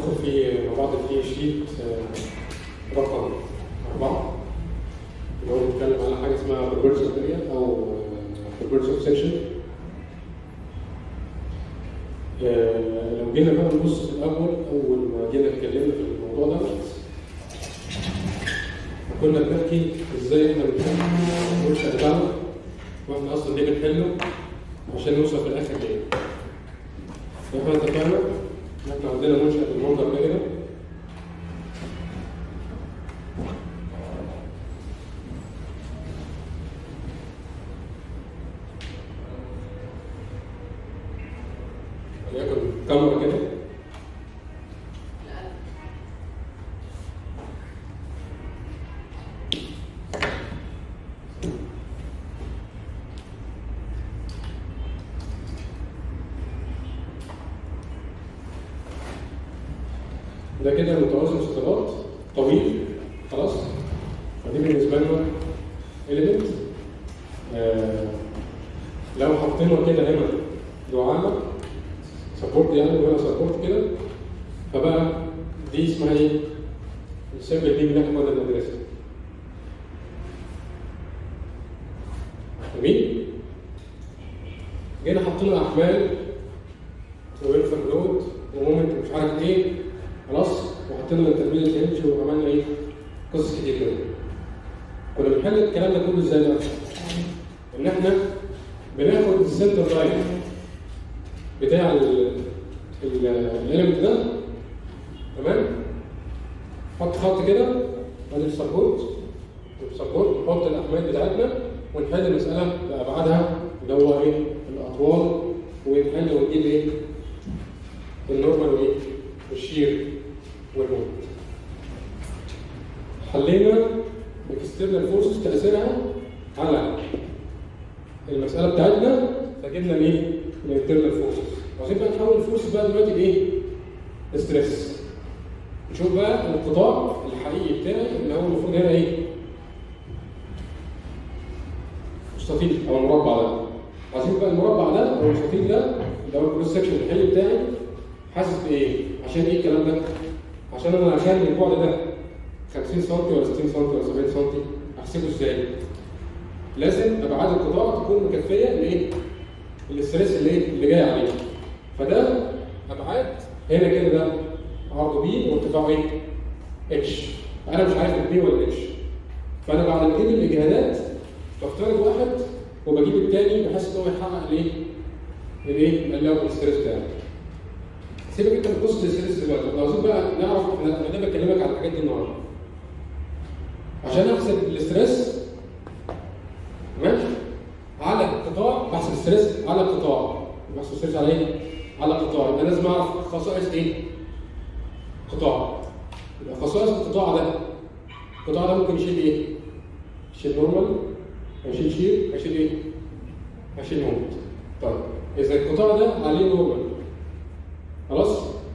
هندخل في مع بعض في شيت آه، رقم أربعة. اللي هو بيتكلم على حاجة اسمها reverse area أو آه، reverse section. آه، لو جينا بقى نبص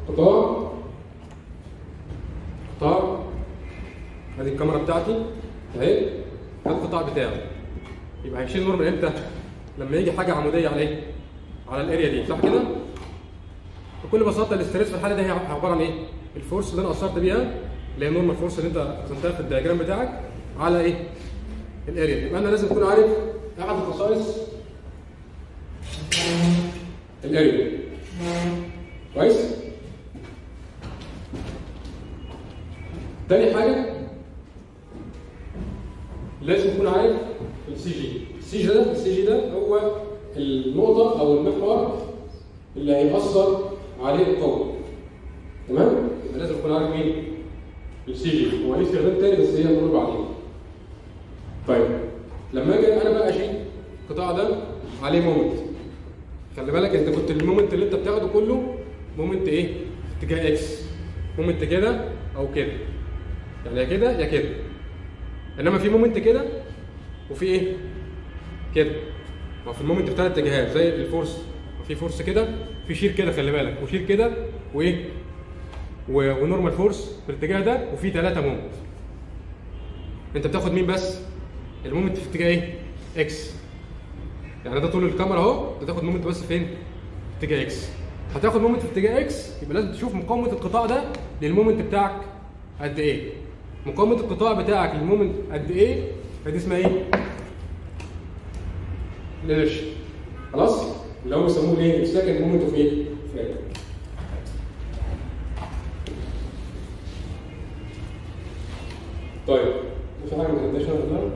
قطاع قطاع ادي الكمرة بتاعتي اهي ده القطاع بتاعي يبقى هيشيل normal إمتى؟ لما يجي حاجة عمودية على إيه؟ على ال area دي صح كده؟ بكل بساطة ال stress في الحالة دي هي عبارة عن إيه؟ ال force اللي أنا اثرت بيها اللي هي ال normal force اللي أنت رسمتها في ال diagram بتاعك على إيه؟ ال area يبقى أنا لازم أكون عارف أحد خصائص ال area كويس؟ تاني حاجة لازم تكون عارف السي جي، السي جي ده السي جي ده هو النقطة أو المحور اللي هيأثر عليه القوة. تمام؟ يبقى لازم تكون عارف مين؟ السي جي، هو ليه استخدام تاني بس هي هنقول بعدين. طيب لما أجي أنا بقى أشيل القطاع ده عليه moment خلي بالك أنت كنت ال moment اللي أنت بتاخده كله moment إيه؟ اتجاه X moment كده أو كده يعني يا كده يا كده إنما في moment كده وفي إيه؟ كده ما في ال moment بتاع الاتجاهات زي ال force في force كده في shear كده خلي بالك و shear كده وإيه؟ و normal force في الاتجاه ده وفي ثلاثة moment أنت بتاخد مين بس؟ ال moment في اتجاه إيه؟ X يعني ده طول الكمرة أهو بتاخد moment بس فين؟ اتجاه X هتاخد moment في اتجاه X يبقى لازم تشوف مقاومة القطاع ده لل moment بتاعك قد إيه مقاومة القطاع بتاعك لل moment قد إيه؟ فدي اسمها إيه؟ ال inertia خلاص؟ اللي هو بيسموه إيه؟ ال second moment of إيه طيب في حاجة ما ولا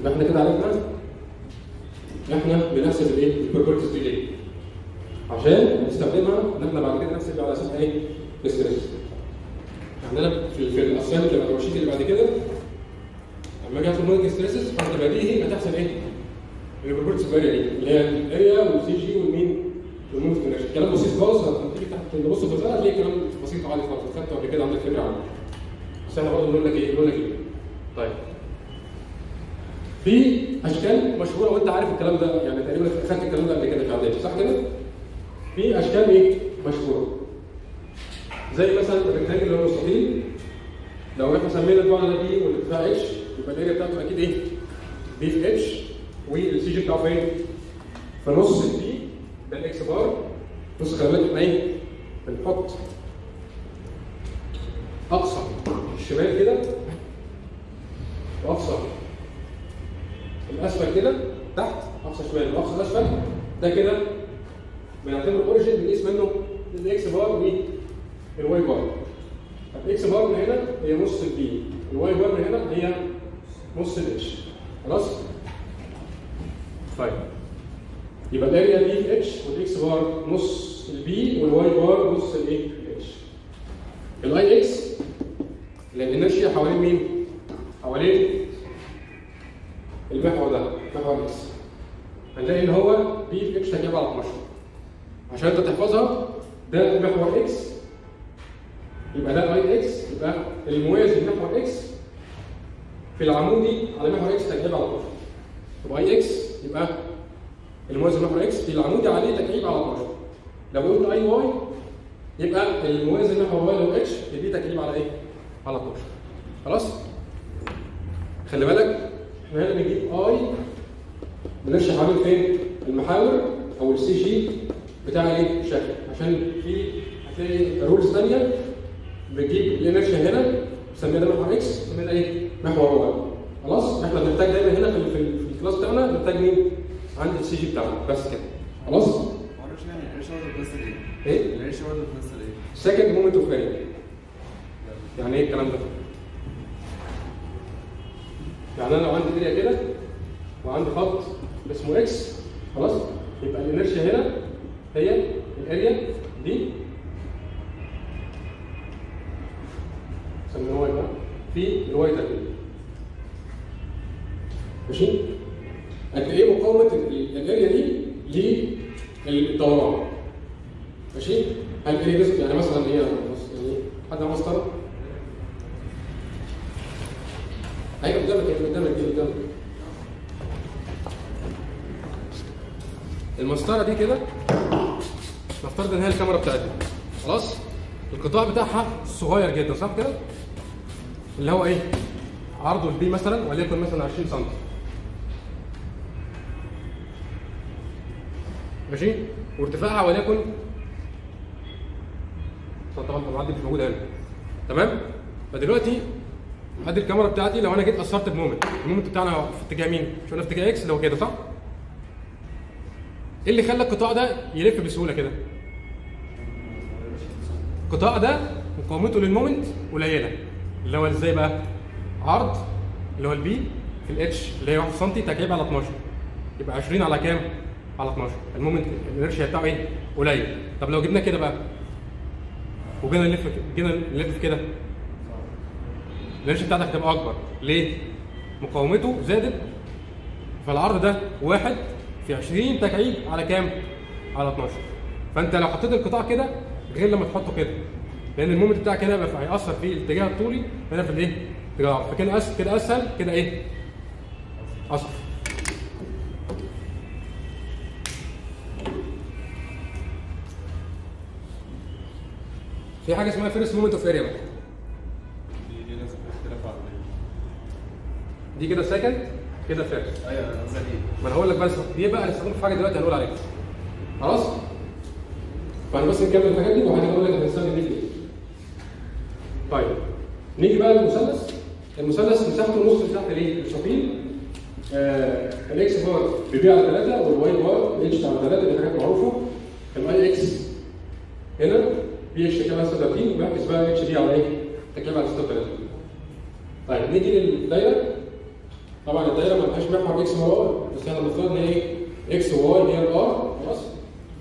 يبقى إحنا كده عرفنا إحنا بنحسب الايه؟ ال properties دي ليه؟ عشان نستخدمها ان إحنا بعد كده نحسب على أساس إيه؟ ال stress. عندنا في في ال assignment اللي ال worksheet اللي بعد كده لما أجي احسب normal stresses فانت بديهي هتحسب إيه؟ ال properties of area دي اللي هي ال area وال CG والمين؟ وال moment of inertia كلام بسيط خالص لما تيجي تحت تبص في الورقه هتلاقي كلام بسيط عادي خالص خدته قبل كده عندك فكره عنه. بس إحنا برضه بنقول لك إيه؟ بنقول لك إيه؟ طيب في أشكال مشهورة وأنت عارف الكلام ده يعني تقريبا خدت الكلام ده قبل كده في إعدادي صح كده؟ في أشكال إيه؟ مشهورة زي مثلا ال rectangle اللي هو مستطيل لو إحنا سمينا البعد ده B والارتفاع H يبقى ال area بتاعته أكيد إيه؟ بي في إتش والسي جي بتاعه فين؟ في نص ال B المسطره دي كده. نفترض إن هي الكمرة بتاعتي. خلاص؟ القطاع بتاعها صغير جدا صح كده؟ اللي هو إيه؟ عرضه ال B مثلا وليكن مثلا 20 سم. ماشي؟ وارتفاعها وليكن طبعا طبعا دي مش موجودة هنا. تمام؟ فدلوقتي أدي الكمرة بتاعتي لو أنا جيت أثرت ب moment. ال moment بتاعنا في اتجاه مين؟ مش قلنا في اتجاه X اللي هو كده صح؟ إيه اللي خلى القطاع ده يلف بسهولة كده؟ القطاع ده مقاومته لل moment قليلة اللي هو إزاي بقى؟ عرض اللي هو ال B في ال H اللي هي 1 سم تكعيب على 12 يبقى 20 على كام؟ على 12 ال moment of inertia بتاعه إيه؟ قليل طب لو جبنا كده بقى وجينا نلف جينا نلف كده ال inertia بتاعتك هتبقى أكبر ليه؟ مقاومته زادت فالعرض ده واحد في 20 تكعيب على كام؟ على 12 فأنت لو حطيت القطاع كده غير لما تحطه كده. لأن ال moment بتاعك هنا يبقى هيأثر في الاتجاه الطولي هنا في الإيه؟ الاتجاه العرضي فكده اسهل كده أسهل كده إيه؟ اصعب في حاجة اسمها first moment of area بقى. دي كده سكند كده فيرست أيوه دي ما أنا هقول لك بس دي بقى هنستخدم في حاجة دلوقتي هنقول عليها. خلاص؟ فأنا بس نكمل الحاجات دي وبعدين أقول لك هنستخدم دي. في إيه طيب نيجي بقى للمثلث. المثلث مساحته نص مساحه الإيه؟ الشقيق. آه الاكس بار بيبيع على 3 والواي بار الاتش على 3 دي حاجات معروفة. الاي إكس هنا بي اتش تكامل 36 وبحجز بقى اتش دي على إيه؟ تكامل على 36 طيب نيجي للدايرة. طبعا الدايرة ما فيهاش محور إكس وواي بس إحنا بنفترض إن إيه؟ إكس وواي هي الار خلاص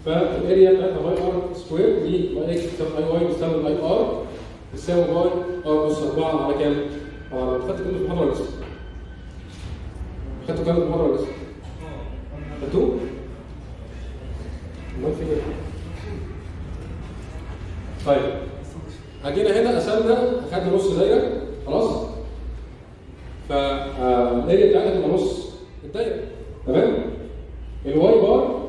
فالاريا بتاعتها باي ار سكوير دي باي إكس بتساوي اي واي بتساوي باي ار بتساوي باي ار اس 4 على كام؟ على خدت كله في المحاضره ولا لسه؟ خدتوا كام في المحاضره ولا لسه؟ خدتوه؟ امال في إيه؟ طيب اجينا هنا قسمنا اخدنا نص دايرة خلاص فال area بتاعتها تبقى نص. الدايره تمام؟ ال Y bar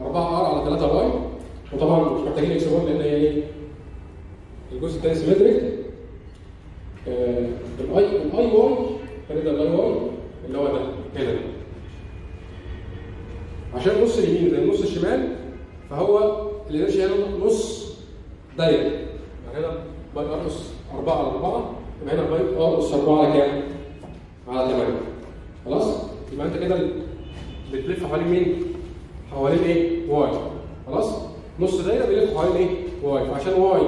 4 R على 3 pi. وطبعا مش محتاجين X 1 لأن هي إيه؟ الجزء الثاني symmetric آه، ال I ال I Y كان ده ال I Y اللي هو ده هنا. عشان نص اليمين زي النص الشمال فهو ال inertia هنا نص دايرة. يعني هنا pi R أس 4 على 4 يبقى هنا pi R أس 4 على كام؟ على 8 خلاص؟ يبقى أنت كده بتلف حوالين مين؟ حوالين إيه؟ Y خلاص؟ نص دايرة بيلف حوالين إيه؟ Y فعشان Y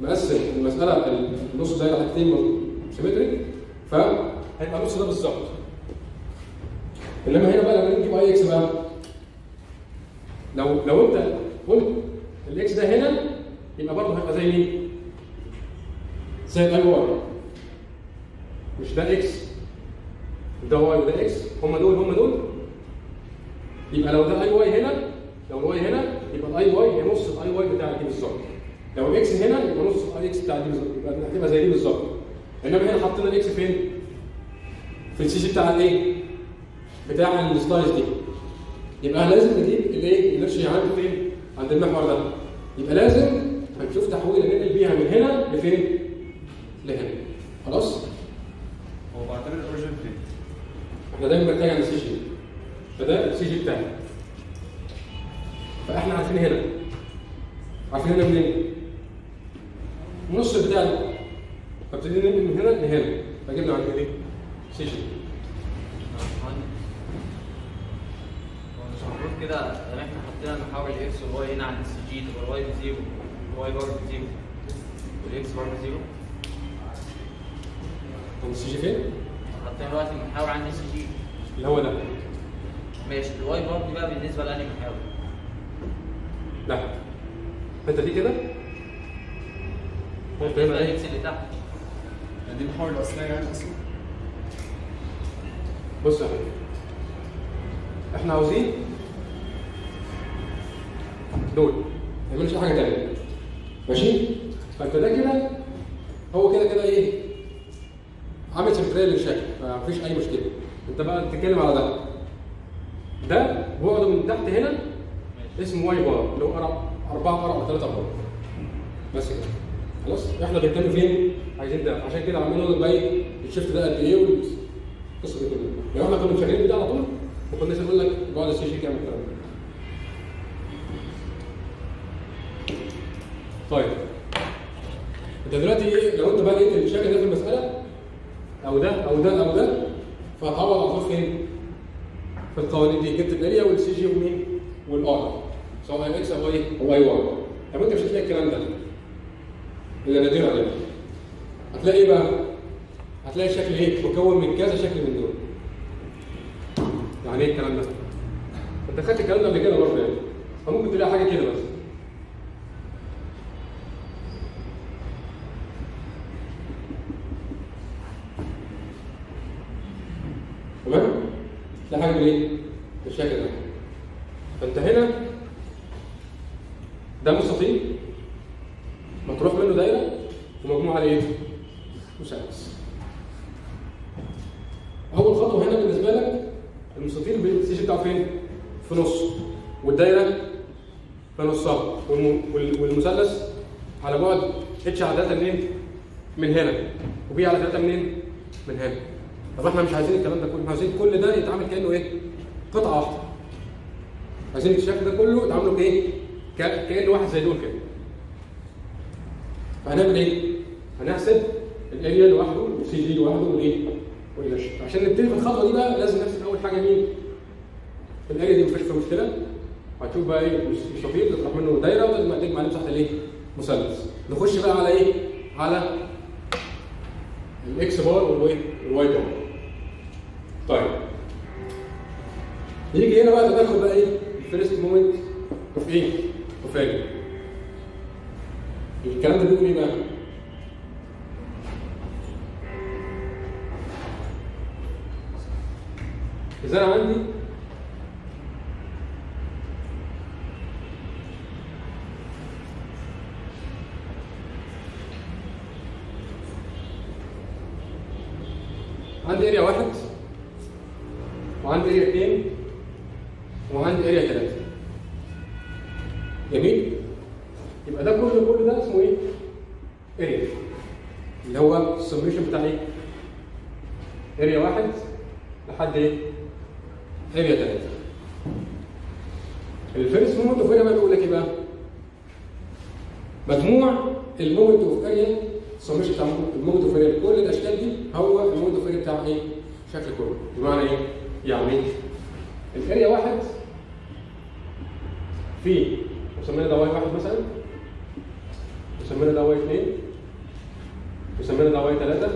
مقسم المسألة النص دايرة حاجتين symmetric فهيبقى النص ده بالظبط إنما هنا بقى لما نجيب Ix بقى لو لو أنت قلت ال X ده هنا يبقى برضه هيبقى زي مين؟ زي ال Iy مش ده إكس ده واي وده إكس هم دول هم دول يبقى لو ده Iy هنا لو ال Y هنا يبقى ال Iy هي نص ال Iy بتاع دي بالظبط لو ال X هنا يبقى نص ال Ix بتاع دي بالظبط يبقى هتبقى زي دي بالظبط إنما هنا حطينا ال X فين؟ في ال C بتاع الايه؟ بتاع ال slice دي يبقى لازم نجيب الايه؟ ال inertia عند فين؟ عند المحور ده يبقى لازم هنشوف تحويله ننقل بيها من هنا لفين؟ لهنا خلاص؟ هو بعتبر ال origin فين؟ إحنا دايما بنحتاج عند ال CG. فده ال CG بتاعنا. فإحنا عارفين هنا. عارفين هنا منين؟ النص بتاعنا. فابتدينا ننقل من هنا لهنا. فجبنا عند إيه؟ CG. المفروض كده لما إحنا حطينا محاور ال X وال Y هنا عند ال CG تبقى ال Y ب zero. وال Y برضه ب zero. وال X برضه zero عند ال CG فين؟ حطينا دلوقتي محاور عند ال CG اللي هو ده. ماشي. ال Y برضه بقى بالنسبة لأنهي محاور؟ لا. انت دي كده؟ إيه؟ لل X اللي تحت. يعني دي المحاور الأصلية يعني أصلا؟ بص يا حبيبي. إحنا عاوزين دول. ما يعملش أي حاجة تانية. ماشي؟ فانت ده كده هو كده كده إيه؟ عامل symmetry للشكل فمفيش أي مشكلة. أنت بقى بتتكلم على ده. ده بعده من تحت هنا اسمه Y bar اللي هو أربعة R على ثلاثة pi بس كده. خلاص؟ إحنا بنتكلم فين؟ عايزين ده. عشان كده عمالين نقول بقى إيه ال shift ده قد إيه والقصة دي كلها. لو إحنا كنا شغالين بده على طول ما كناش نقول لك بعد ال CG كام طيب. أنت دلوقتي إيه لو أنت بقى لقيت الشكل ده في المسألة أو ده أو ده أو ده فهتعوض طول فين؟ في القوانين دي جبت ال area وال CG ومين؟ والار سواء اي إكس أو اي أو اي واي طب أنت مش هتلاقي الكلام ده إلا نادرا يعني هتلاقي إيه بقى؟ هتلاقي شكل إيه؟ مكون من كذا شكل من دول يعني إيه الكلام ده؟ أنت خدت الكلام ده قبل كده برضه يعني فممكن تلاقي حاجة كده بس تمام؟ تلاقي حاجة من إيه؟ بالشكل ده فانت هنا ده مستطيل مطروح منه دايره ومجموع عليه إيه؟ مثلث اول خطوه هنا بالنسبة لك المستطيل السي بتاعه فين؟ في نص والدايره في نصها والم- وال- والمثلث على بعد اتش على 3 منين؟ من هنا وبي على 3 منين؟ من هنا طب إحنا مش عايزين الكلام ده كله إحنا عايزين كل ده يتعامل كأنه إيه؟ قطعة واحدة عايزين الشكل ده كله يتعاملوا بإيه؟ كأنه واحد زي دول كده فهنعمل إيه؟ هنحسب ال area لوحده وال CG لوحده والايه؟ والمش عشان نبتدي في الخطوة دي بقى لازم نحسب أول حاجة مين؟ ال area دي مفيش فيها مشكلة هتشوف بقى إيه مستطيل تطرح منه دايرة وتجمع تجمع عليه مساحه الإيه؟ مثلث نخش بقى على إيه؟ على ال X bar؟ وال Y bar طيب يجي هنا بقى تدخل بقى إيه؟ ال first moment of إيه؟ of area الكلام ده بيقول إيه بقى؟ إذا أنا عندي عندي area واحد وعندي area اثنين وعندي area ثلاثة جميل؟ يبقى ده كله كل ده اسمه إيه؟ اريا اللي هو السميشن بتاع إيه؟ area واحد لحد إيه؟ area ثلاثة ال first moment of area بقى بيقول لك إيه بقى؟ مجموع ال moment of area ال summation بتاع ال moment of area كل الأشكال دي هو ال moment of area بتاع إيه؟ شكل كله بمعنى إيه؟ يعني ال area واحد. في وسمينا ده Y واحد مثلا. وسمينا ده Y اثنين. وسمينا ده Y ثلاثة.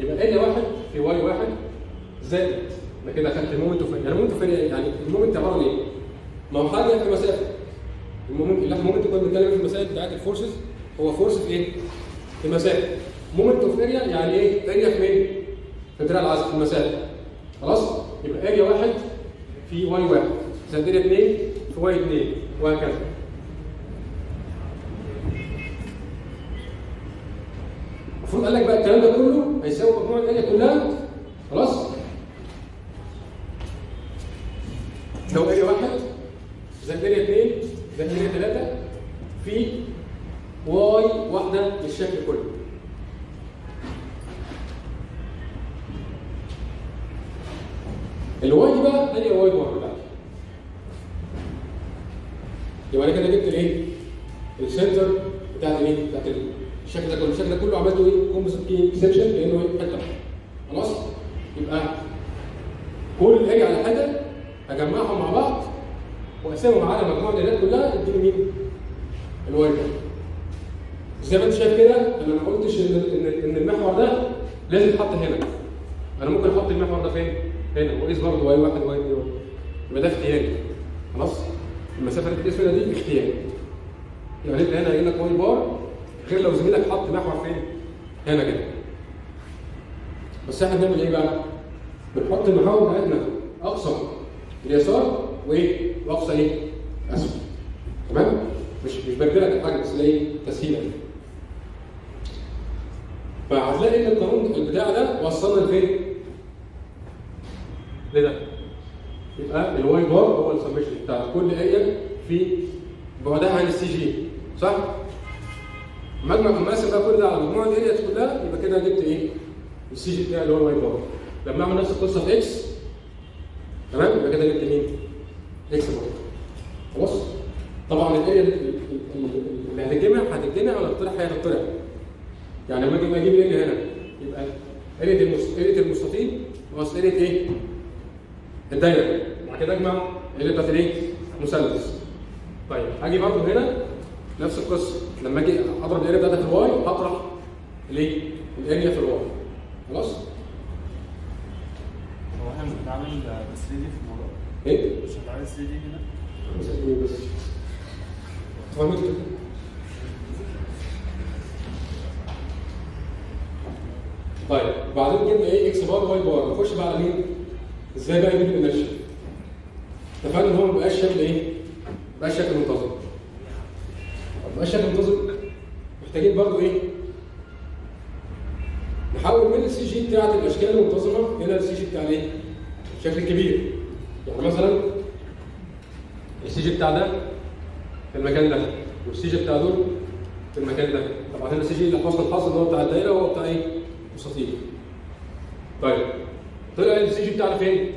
يبقى area واحد في Y واحد زائد. أنا كده اخدت ال moment of يعني ال moment of يعني ال moment عبارة عن إيه؟ ما هو حاجة في مسافه ال moment اللي إحنا moment كنا بنتكلم في المسائل بتاعت ال forces هو force في إيه؟ في مسافه moment of area يعني إيه؟ area في مين؟ في دراع العزم في المسافة خلاص؟ يبقى area واحد في Y واحد. زائد area اثنين في Y اثنين وهكذا. بتاعت الأشكال المنتظمه إلى ال CG بتاع الايه؟ الشكل الكبير يعني مثلا ال CG بتاع ده في المكان ده وال CG بتاع دول في المكان ده طبعا هنا ال CG اللي حصل الحصر اللي هو بتاع الدايره وهو بتاع إيه؟ مستطيل طيب طلع ال CG بتاعنا فين؟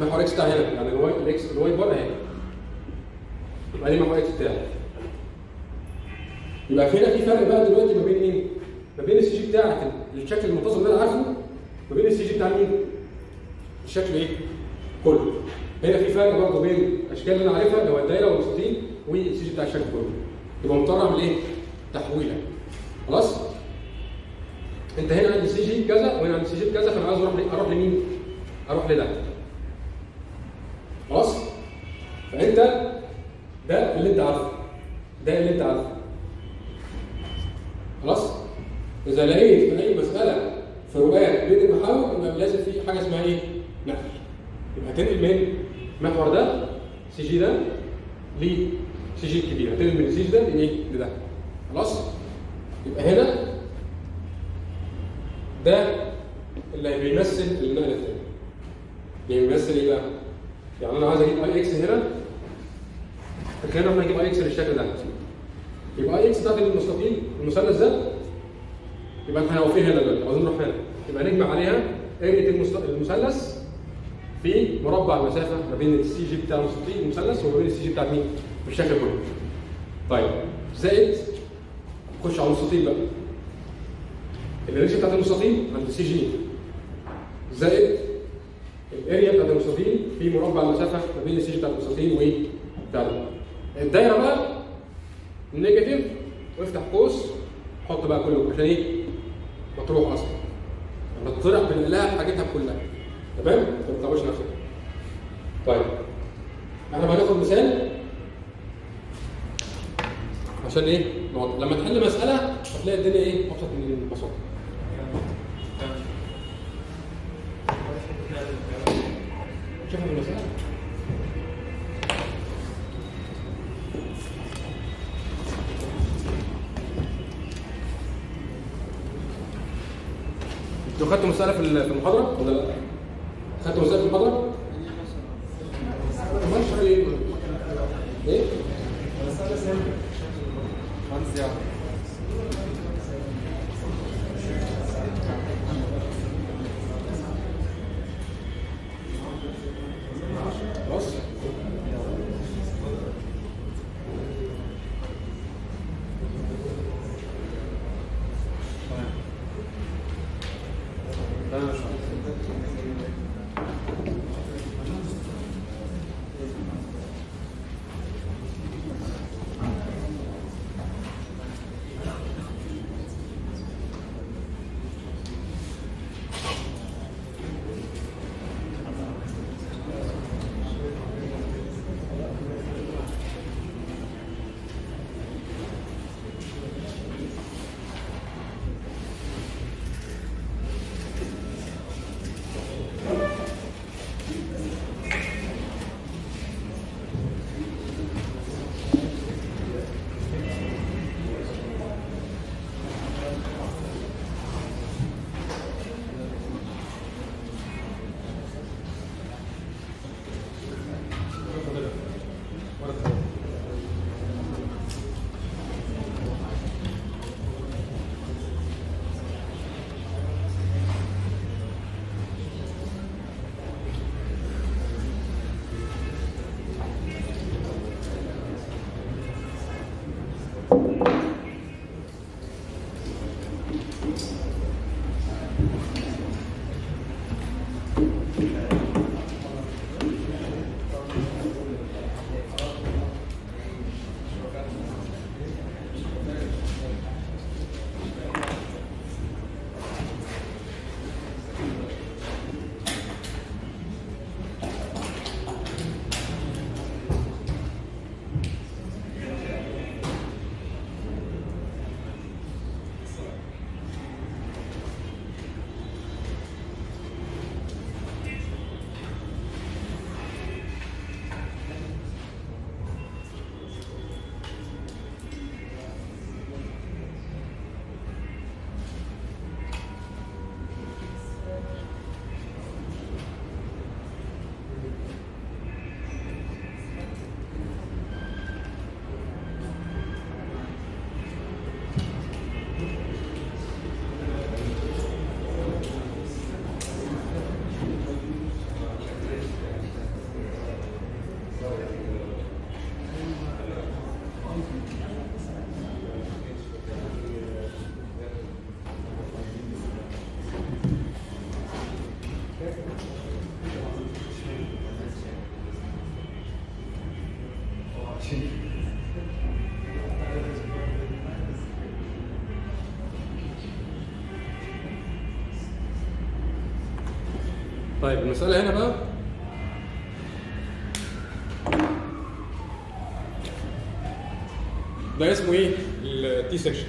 محور X بتاع هنا يعني ال Y ال X ال Y bar اهي يبقى دي محور X بتاعي يبقى هنا في فرق بقى دلوقتي ما بين إيه؟ ما بين ال CG بتاعك الشكل المنتظم اللي أنا عارفه ما بين ال CG بتاع مين؟ الشكل إيه؟ كله هنا في فرق برضه بين الأشكال اللي أنا عارفها اللي هو الدايرة والمستطيل وال CG بتاع الشكل كله يبقى مضطر أعمل إيه؟ تحويلة خلاص؟ أنت هنا عندي سي جي كذا وهنا عندي سي جي كذا فأنا عايز أروح أروح لمين؟ أروح لده خلاص؟ فأنت ده اللي أنت عارفه ده اللي أنت عارفه خلاص؟ إذا لقيت في اي مساله فروقات بين المحاور يبقى لازم في حاجة اسمها إيه؟ نقل يبقى هتنقل من المحور ده سي جي ده لسي جي الكبير هتنقل من ال CG ده لإيه؟ لده خلاص؟ يبقى هنا ده اللي بيمثل النقل الثاني بيمثل إيه بقى؟ يعني أنا عايز أجيب I x هنا فكان إحنا نجيب I x بالشكل ده يبقى I x بتاعت المستطيل المثلث ده يبقى إحنا واقفين هنا دلوقتي عاوزين نروح هنا يبقى نجمع عليها المست- المثلث في مربع المسافة ما بين ال CG بتاع المثلث وما بين ال CG بتاعت مين؟ بالشكل كله. طيب زائد خش على المستطيل بقى. الريشه بتاعت المستطيل عند ال CG زائد ال area بتاعت المستطيل في مربع المسافة ما بين ال CG بتاعت المستطيل وايه؟ بتاع ده. الدايرة بقى ال negative وافتح قوس حط بقى كله عشان إيه؟ مطروح أصلا. لما تطرح بنلاقيها حاجتها كلها. تمام؟ ما تتعبوش نفسك. طيب إحنا هناخد مثال عشان إيه؟ نقعد. لما تحل مسألة هتلاقي الدنيا إيه؟ أبسط من البساطة. شوفوا المسألة. خدتوا مسألة في المحاضرة ولا لا؟ خدتوا مسألة في المحاضرة؟ ما شرح إيه؟ طيب المسألة هنا بقى ده اسمه إيه؟ التي سيكشن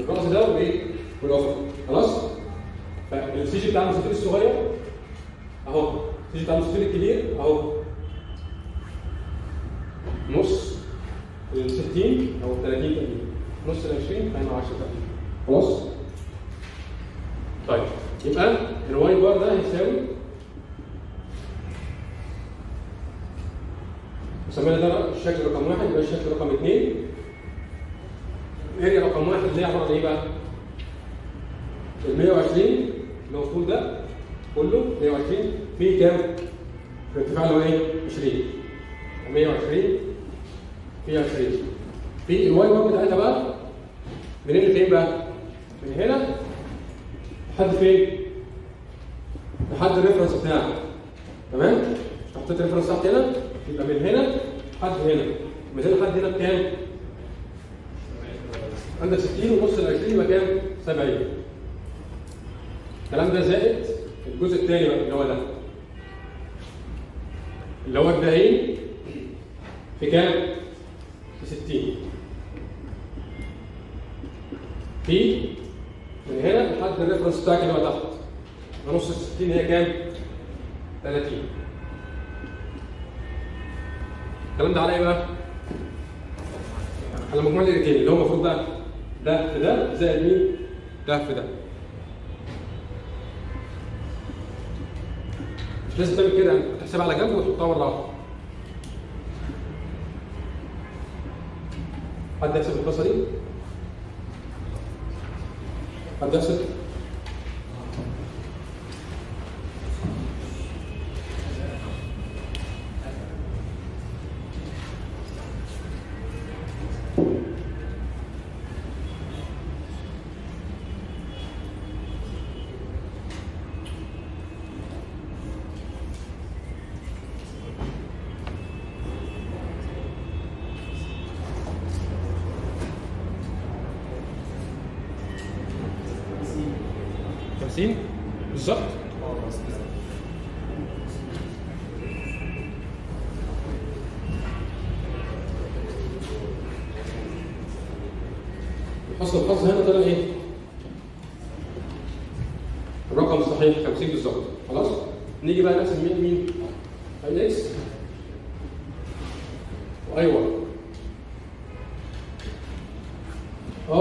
الراس ده والوسط خلاص؟ فالسيجي بتاع المستطيل الصغير أهو. السيجي بتاع المستطيل الكبير أهو. نص ال 60 أو 30 تقريبا. نص ال 20 10 تقريبا. خلاص؟ طيب. يبقى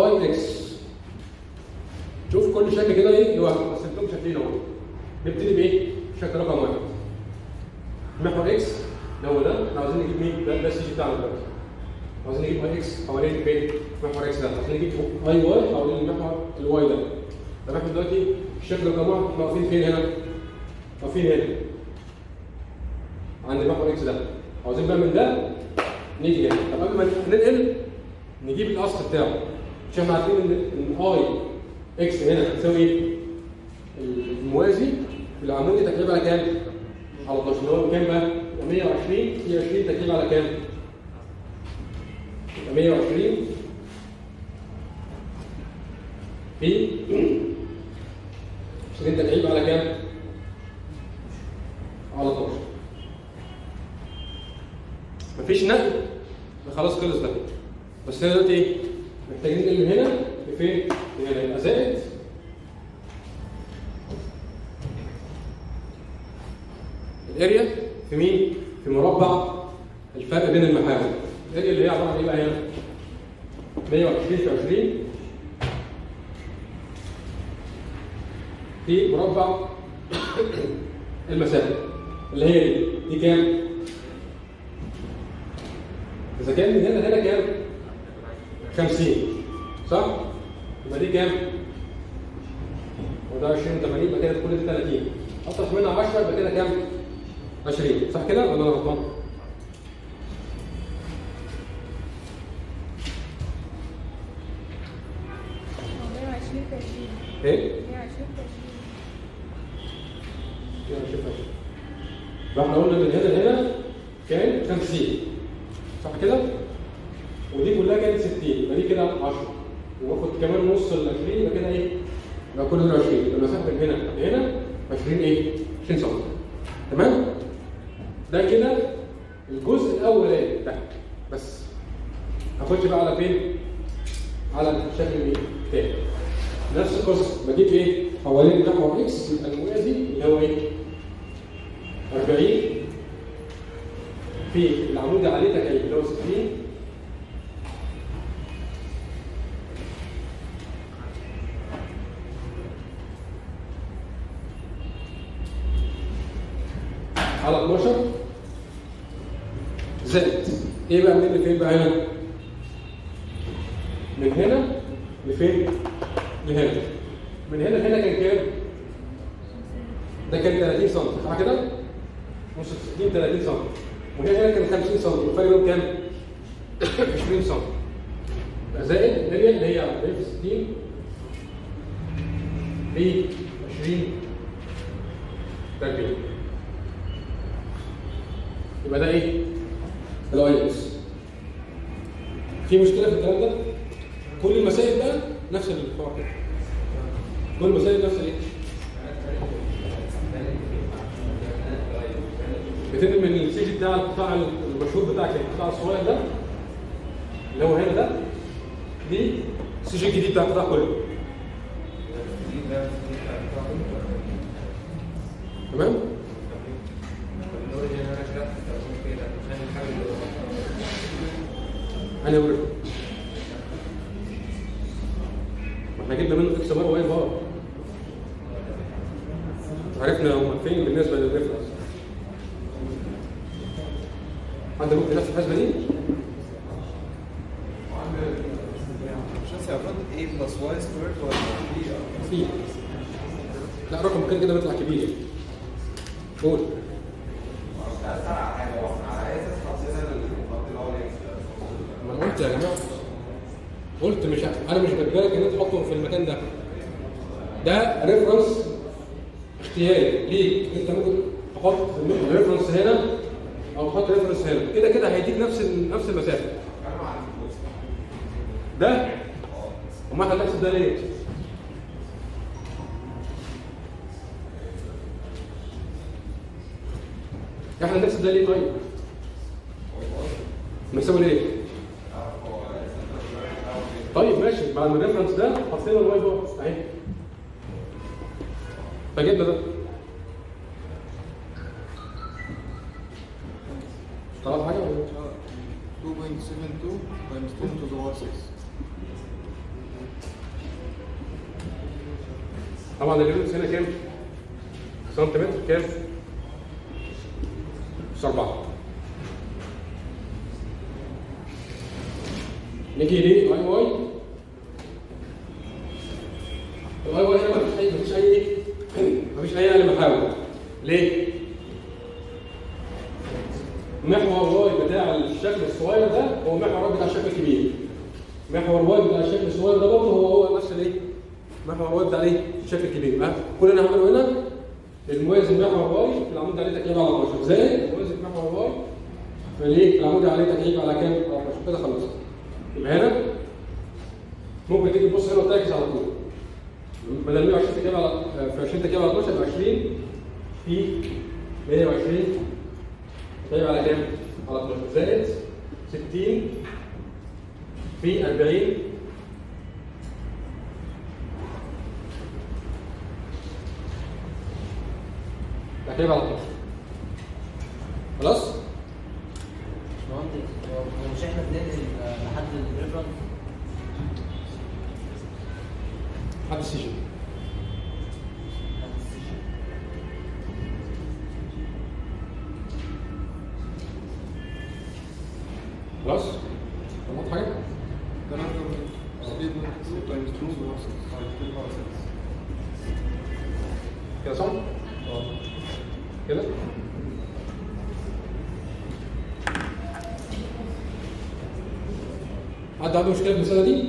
I x شوف كل شكل كده إيه لوحده قسمتهم شكلين اهو. نبتدي بإيه؟ شكل رقم واحد. محور X اللي هو ده. إحنا عاوزين نجيب مين؟ ده ده ال CG بتاعنا دلوقتي عاوزين نجيب I x حوالين فين؟ محور X ده. عاوزين نجيب I y حوالين المحور ال Y ده. طب إحنا دلوقتي الشكل رقم واحد. إحنا واقفين فين هنا؟ واقفين هنا. عند محور X ده. عاوزين بقى من ده نيجي هنا. طب قبل ما ننقل نجيب الاصل بتاعه. مش إحنا عارفين إن اي إكس هنا تساوي إيه؟ الموازي العمودي تقريبا على كام؟ على 12 اللي هو كام بقى؟ 120 في 20 تقريبا على كام؟ 120 في 20 تكعيب على كام؟ على 12 مفيش نقل خلاص خلص ده بس هنا دلوقتي إيه؟ محتاجين ننقل من هنا لفين؟ لهنا يبقى زائد الأريا في مين؟ في مربع الفرق بين المحاور الأريا اللي هي عبارة عن إيه بقى هنا؟ 120 في 20 في مربع المسافة اللي هي دي دي كام؟ إذا كان من هنا لهنا كام؟ 50 صح؟ يبقى دي كام؟ وده 20 80 يبقى كده كل دي 30 اطرح منها 10 يبقى كده كام؟ 20 صح كده ولا أنا غلطان؟ هو 120 في 20 إيه؟ 120 في 20 يلا شوف شوف. يبقى إحنا قلنا من هنا لهنا كان 50 صح كده؟ ودي كلها كانت 60 يبقى دي كده 10 واخد كمان نص ال 20 يبقى كده إيه؟ يبقى كل دول 20 يبقى من هنا لهنا 20 إيه؟ 20 سم تمام؟ ده كده الجزء الأولاني تحت بس هخش بقى على فين؟ على الشكل؟ التاني نفس القصة بجيب إيه؟ حوالين محور إكس يبقى الموازي اللي هو إيه؟ 40 في العمود عليه تكعيب اللي هو 60 على 12 زائد إيه بقى من لفين بقى هنا؟ من هنا لفين؟ لهنا من هنا لهنا كان كام؟ ده كان 30 سم صح كده؟ نص 60 30 سم وهنا هنا كان 50 سم الفرق بينهم كام؟ 20 سم يبقى زائد اللي هي 40 في 60 في 20 30 يبقى ده إيه؟ الأي إكس في مشكلة في الكلام ده؟ كل المسائل بقى نفس الحوار كده كل المسائل نفس الإيه؟ بتنقل من السيج بتاع القطاع المشهور بتاعك القطاع الصغير ده اللي هو هنا ده دي ال CG الجديد بتاع القطاع كله أنا أقول ما إحنا جبنا منه X bar Y bar عرفنا هم فين بالنسبة لل reference. حد ممكن نفس الحسبة دي؟ A بلس سكويرد ولا لا رقم كده كده بيطلع كبير قول ما أنا قلت يا جماعة قلت مش ه- أنا مش بجبرك ان انت تحطه في المكان ده ده ريفرنس اختياري ليك انت ممكن تحط reference هنا أو تحط reference هنا كده كده هيديك نفس نفس المسافة. ده؟ وما إحنا هنحسب ده ليه؟ إحنا نحسب ده ليه طيب؟ نحسبه ليه؟ طيب ماشي بعد ما ال reference ده حطينا ال Y bar اهي فجبنا ده خلاص حاجة ولا إيه؟ 2.72 times 10 to the power 6 طبعا ال units هنا كام؟ سنتيمتر كام؟ مش أربعة نيجي ليه I y الاي واي هنا مفيش اي مفيش اي مفيش اي أقل محاور ليه؟ محور واي بتاع الشكل الصغير ده هو محور واي بتاع الشكل الكبير محور واي بتاع الشكل الصغير ده برضه هو هو نفس الإيه؟ محور واي بتاع الايه؟ الشكل الكبير ها؟ كل اللي أنا هعمله هنا الموازن محور واي في العمود عليه تكعيب على 12 زائد الموازن محور واي في الايه؟ العمود عليه تكعيب على كام؟ على 12 كده خلاص يبقى هنا ممكن تيجي تبص هنا وتركز على طول بدل 120 تكعيب على في 20 تكعيب على 12 يبقى 20 في 120 تكعيب على كام؟ على 12 زائد 60 في 40 تكعيب على 12 خلاص؟ حد عنده مشكلة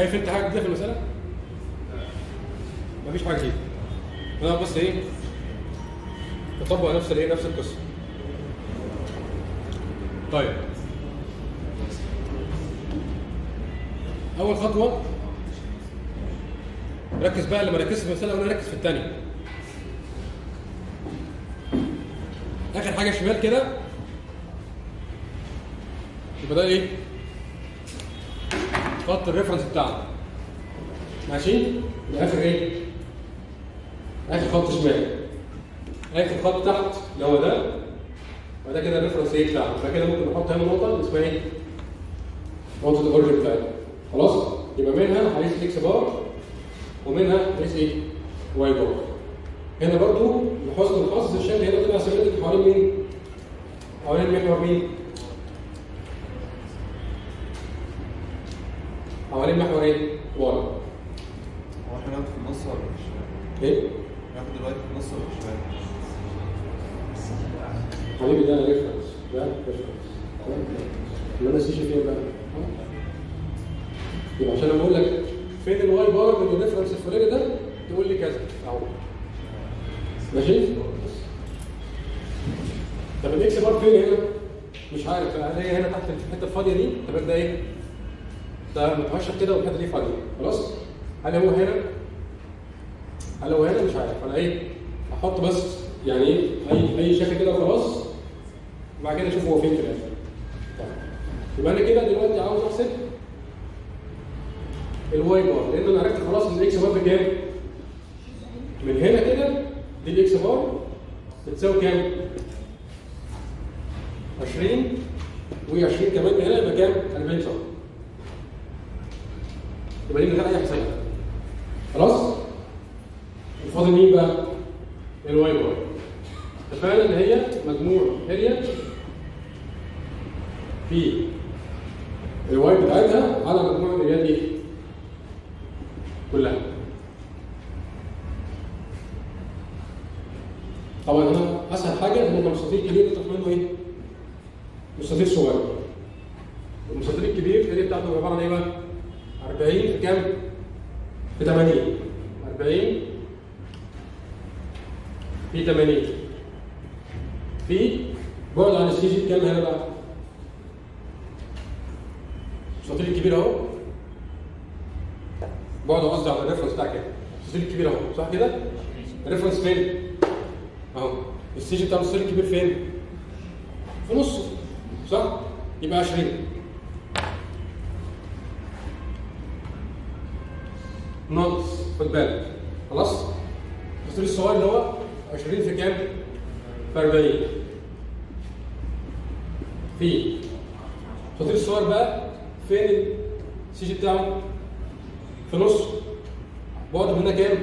شايف انت حاجة جديده في المسألة؟ مفيش حاجة جديده. أنا بس إيه؟ تطبق نفس الإيه؟ نفس القصة. طيب. أول خطوة ركز بقى لما ركزت في المسألة وأنا ركز في الثانية. آخر حاجة شمال كده يبقى ده إيه؟ خط ال reference بتاعنا ماشي؟ الآخر إيه؟ اخر خط شمال. اخر خط تحت اللي هو ده. وده كده ال reference إيه بتاعنا فكده ممكن نحط هنا نقطة اسمها إيه؟ نقطة ال origin بتاعتنا خلاص؟ يبقى منها هقيس X bar ومنها هقيس إيه؟ Y bar هنا برضو لحسن الحظ الشكل هنا طلع symmetric حوالين مين حوالين المحور مين؟ حوالين محور إيه؟ Y هو إحنا ناخد في النص ولا في الشمال؟ إيه؟ ناخد دلوقتي في النص ولا في الشمال؟ حبيبي ده reference ده reference انما ال CG فين بقى؟ يبقى عشان لما أقول لك فين ال Y bar من ال reference الفلاني ده تقول لي كذا اهو ماشي؟ طب ال X bar فين هنا؟ مش عارف هل هي هنا تحت الحته الفاضيه دي؟ طب ده إيه؟ ده متهشر كده والحته دي فاضيه خلاص؟ هل هو هنا؟ هل هو هنا؟ مش عارف أنا إيه؟ أحط بس يعني إيه اي اي شكل كده وخلاص وبعد كده أشوف هو فين في الآخر. طيب يبقى أنا كده دلوقتي عاوز احسب ال Y bar لأن أنا عرفت خلاص ان ال X bar بكام؟ من هنا كده دي ال X bar بتساوي كام؟ 20 و20 كمان من هنا يبقى كام؟ 40 سم. يبقى دي من غير اي حساب. خلاص؟ الفاضل مين بقى؟ ال Y bar. اتفقنا ان هي مجموع area في ال Y بتاعتها على مجموع الاريات دي كلها. طبعا هنا أسهل حاجة إن المستطيل الكبير تطلع منه إيه؟ مستطيل صغير. المستطيل الكبير ال area بتاعته عبارة عن إيه بقى؟ 40 في كام؟ في 80 40 في 80 في بعد عن ال CG كام هنا بقى؟ المستطيل الكبير أهو بعده قصدي على ال reference بتاع كده المستطيل الكبير أهو صح كده؟ ال reference فين؟ أهو ال CG بتاع المستطيل الكبير فين؟ في نصه صح؟ يبقى 20 ناقص خد بالك خلاص؟ المستطيل الصغير اللي هو 20 في كام؟ في 40 في المستطيل الصغير بقى فين ال CG بتاعه؟ في نص بعده من هنا كام؟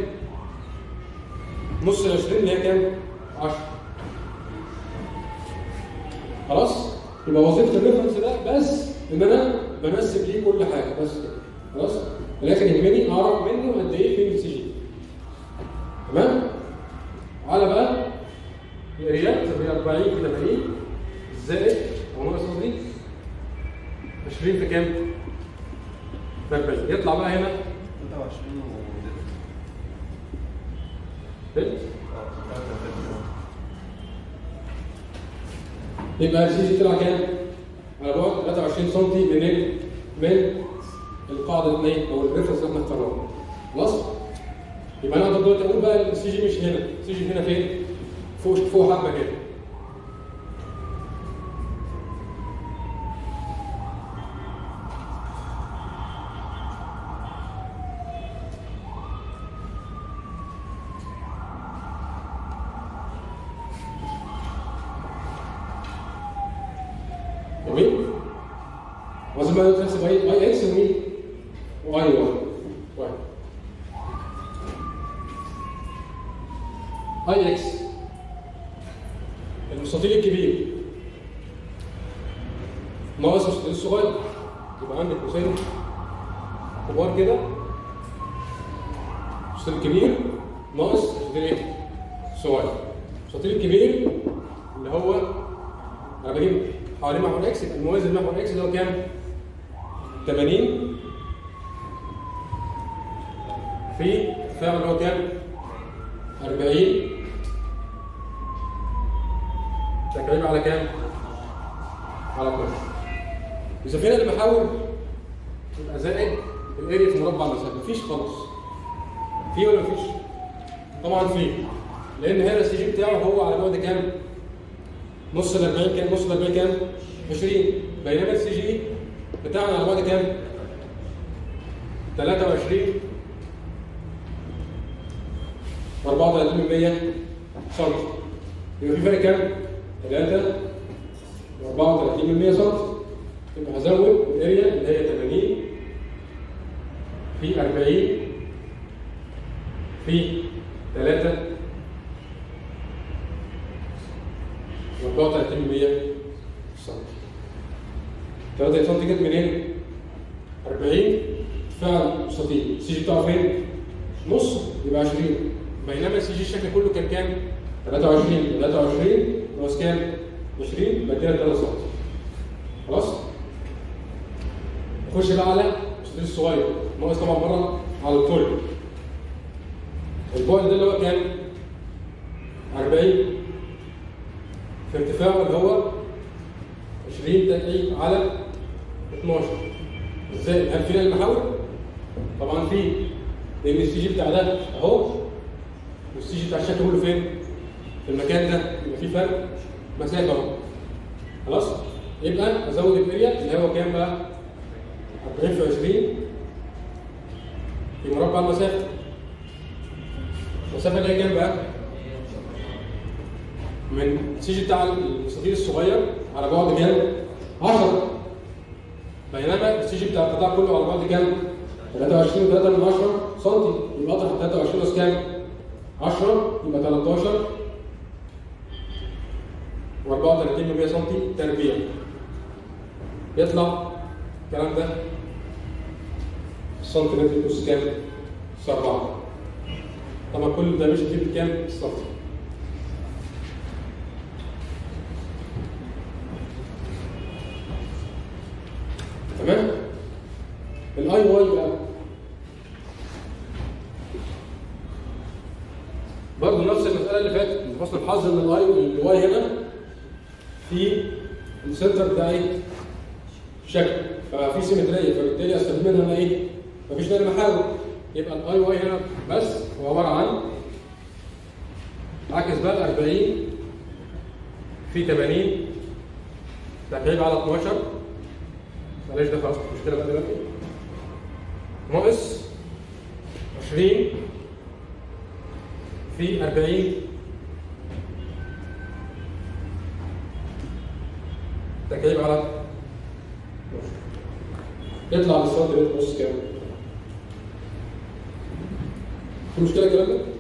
نص ال 20 اللي هي كام؟ 10 خلاص؟ يبقى وظيفة ال reference ده بس إن أنا بنسب ليه كل حاجة بس كده خلاص؟ في الآخر يهمني أعرف منه قد إيه فين ال CG تمام؟ على بقى الاريات اللي هي 40 في 80 زائد هو ناقص قصدي 20 في كام؟ في 40 يطلع بقى هنا 23 و فهمت؟ يبقى ال CG طلع كام؟ على بعد 23 سم من ال- من القاعدة الاثنين أو ال reference اللي إحنا اخترناه. خلاص؟ يبقى أنا أقدر دلوقتي أقول بقى ال CG مش هنا، ال CG هنا فين؟ فوق فوق حبه كده. جميل؟ لازم بقى تحسب اي اي إكس ومين؟ واي واي واي اي إكس المستطيل الكبير ناقص المستطيل الصغير يبقى عندك قوسين كبار كده المستطيل الكبير ناقص المستطيل إيه؟ الصغير المستطيل الكبير اللي هو أنا بجيب حوالين محور X يبقى الموازي لمحور X اللي هو كام؟ 80 في الارتفاع اللي هو كام؟ 40 تكعيب على كام؟ على 12 إذا فين اللي بحاول يبقى زائد ال area في مربع المسافة مفيش خالص في ولا مفيش؟ طبعا في لأن هنا ال CG بتاعه هو على بعد كام؟ نص ال 40 كام؟ نص ال 40 كام؟ 20 بينما ال CG بتاعنا على بعد كام؟ 23 34 من 100 سم يبقى في فرق كام؟ 3 و34 من 100 سم يبقى هزود ال area اللي هي 80 في 40 في 23 23 بلس كام؟ 20 بديها 3 مفيش غير محل يبقى ال I Y هنا بس هو عبارة عن عكس بقى 40 في 80 تكعيب على 12 ماليش ده خلاص مش مشكله بقى دلوقتي. ناقص 20 في 40 تكعيب على 12 يطلع بالصوت بص كام؟ मुश्किल है? क्या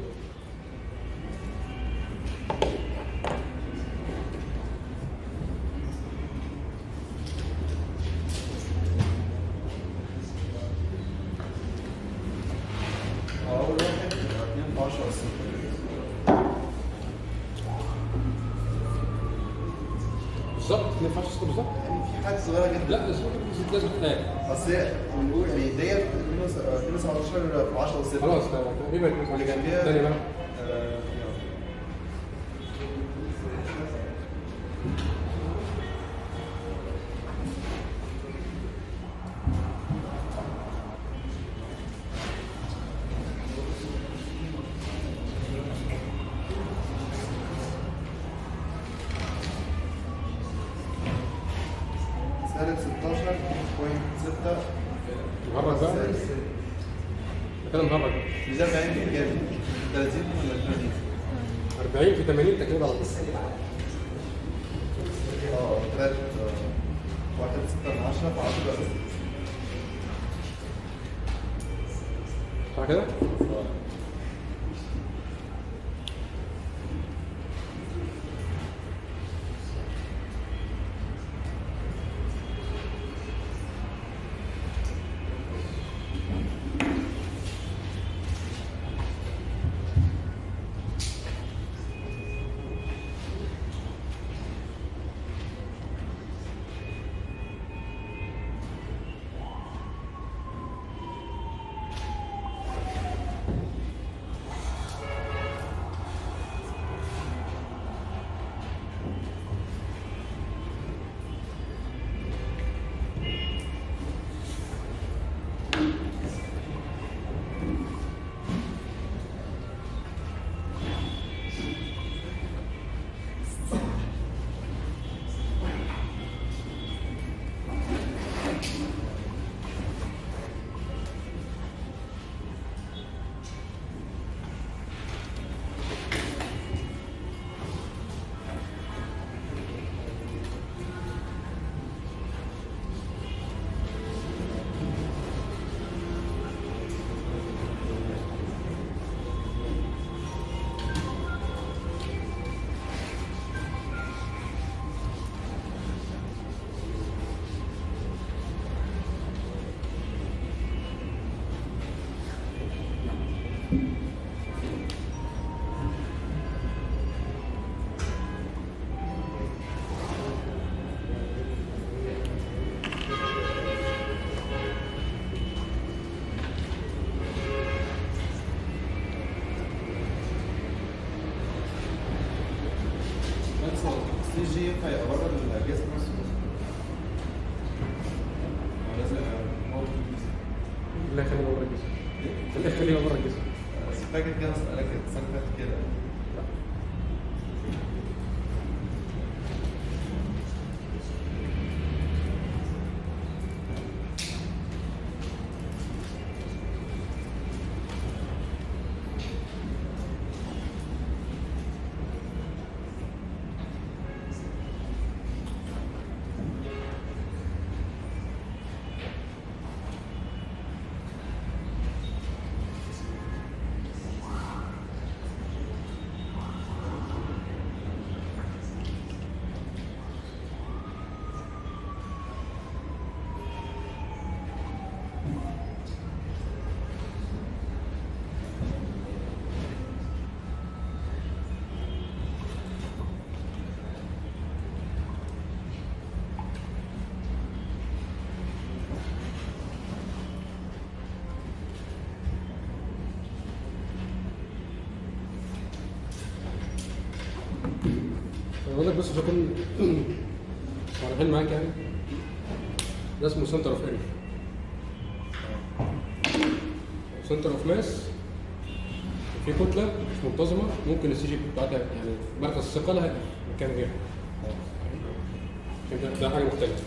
بس عشان اكون واضحين معاك يعني؟ ده اسمه center of area center of mass في كتلة مش منتظمة ممكن ال CG بتاعتها يعني مركز ثقلها مكان غيرها ده- ده حاجة مختلفة.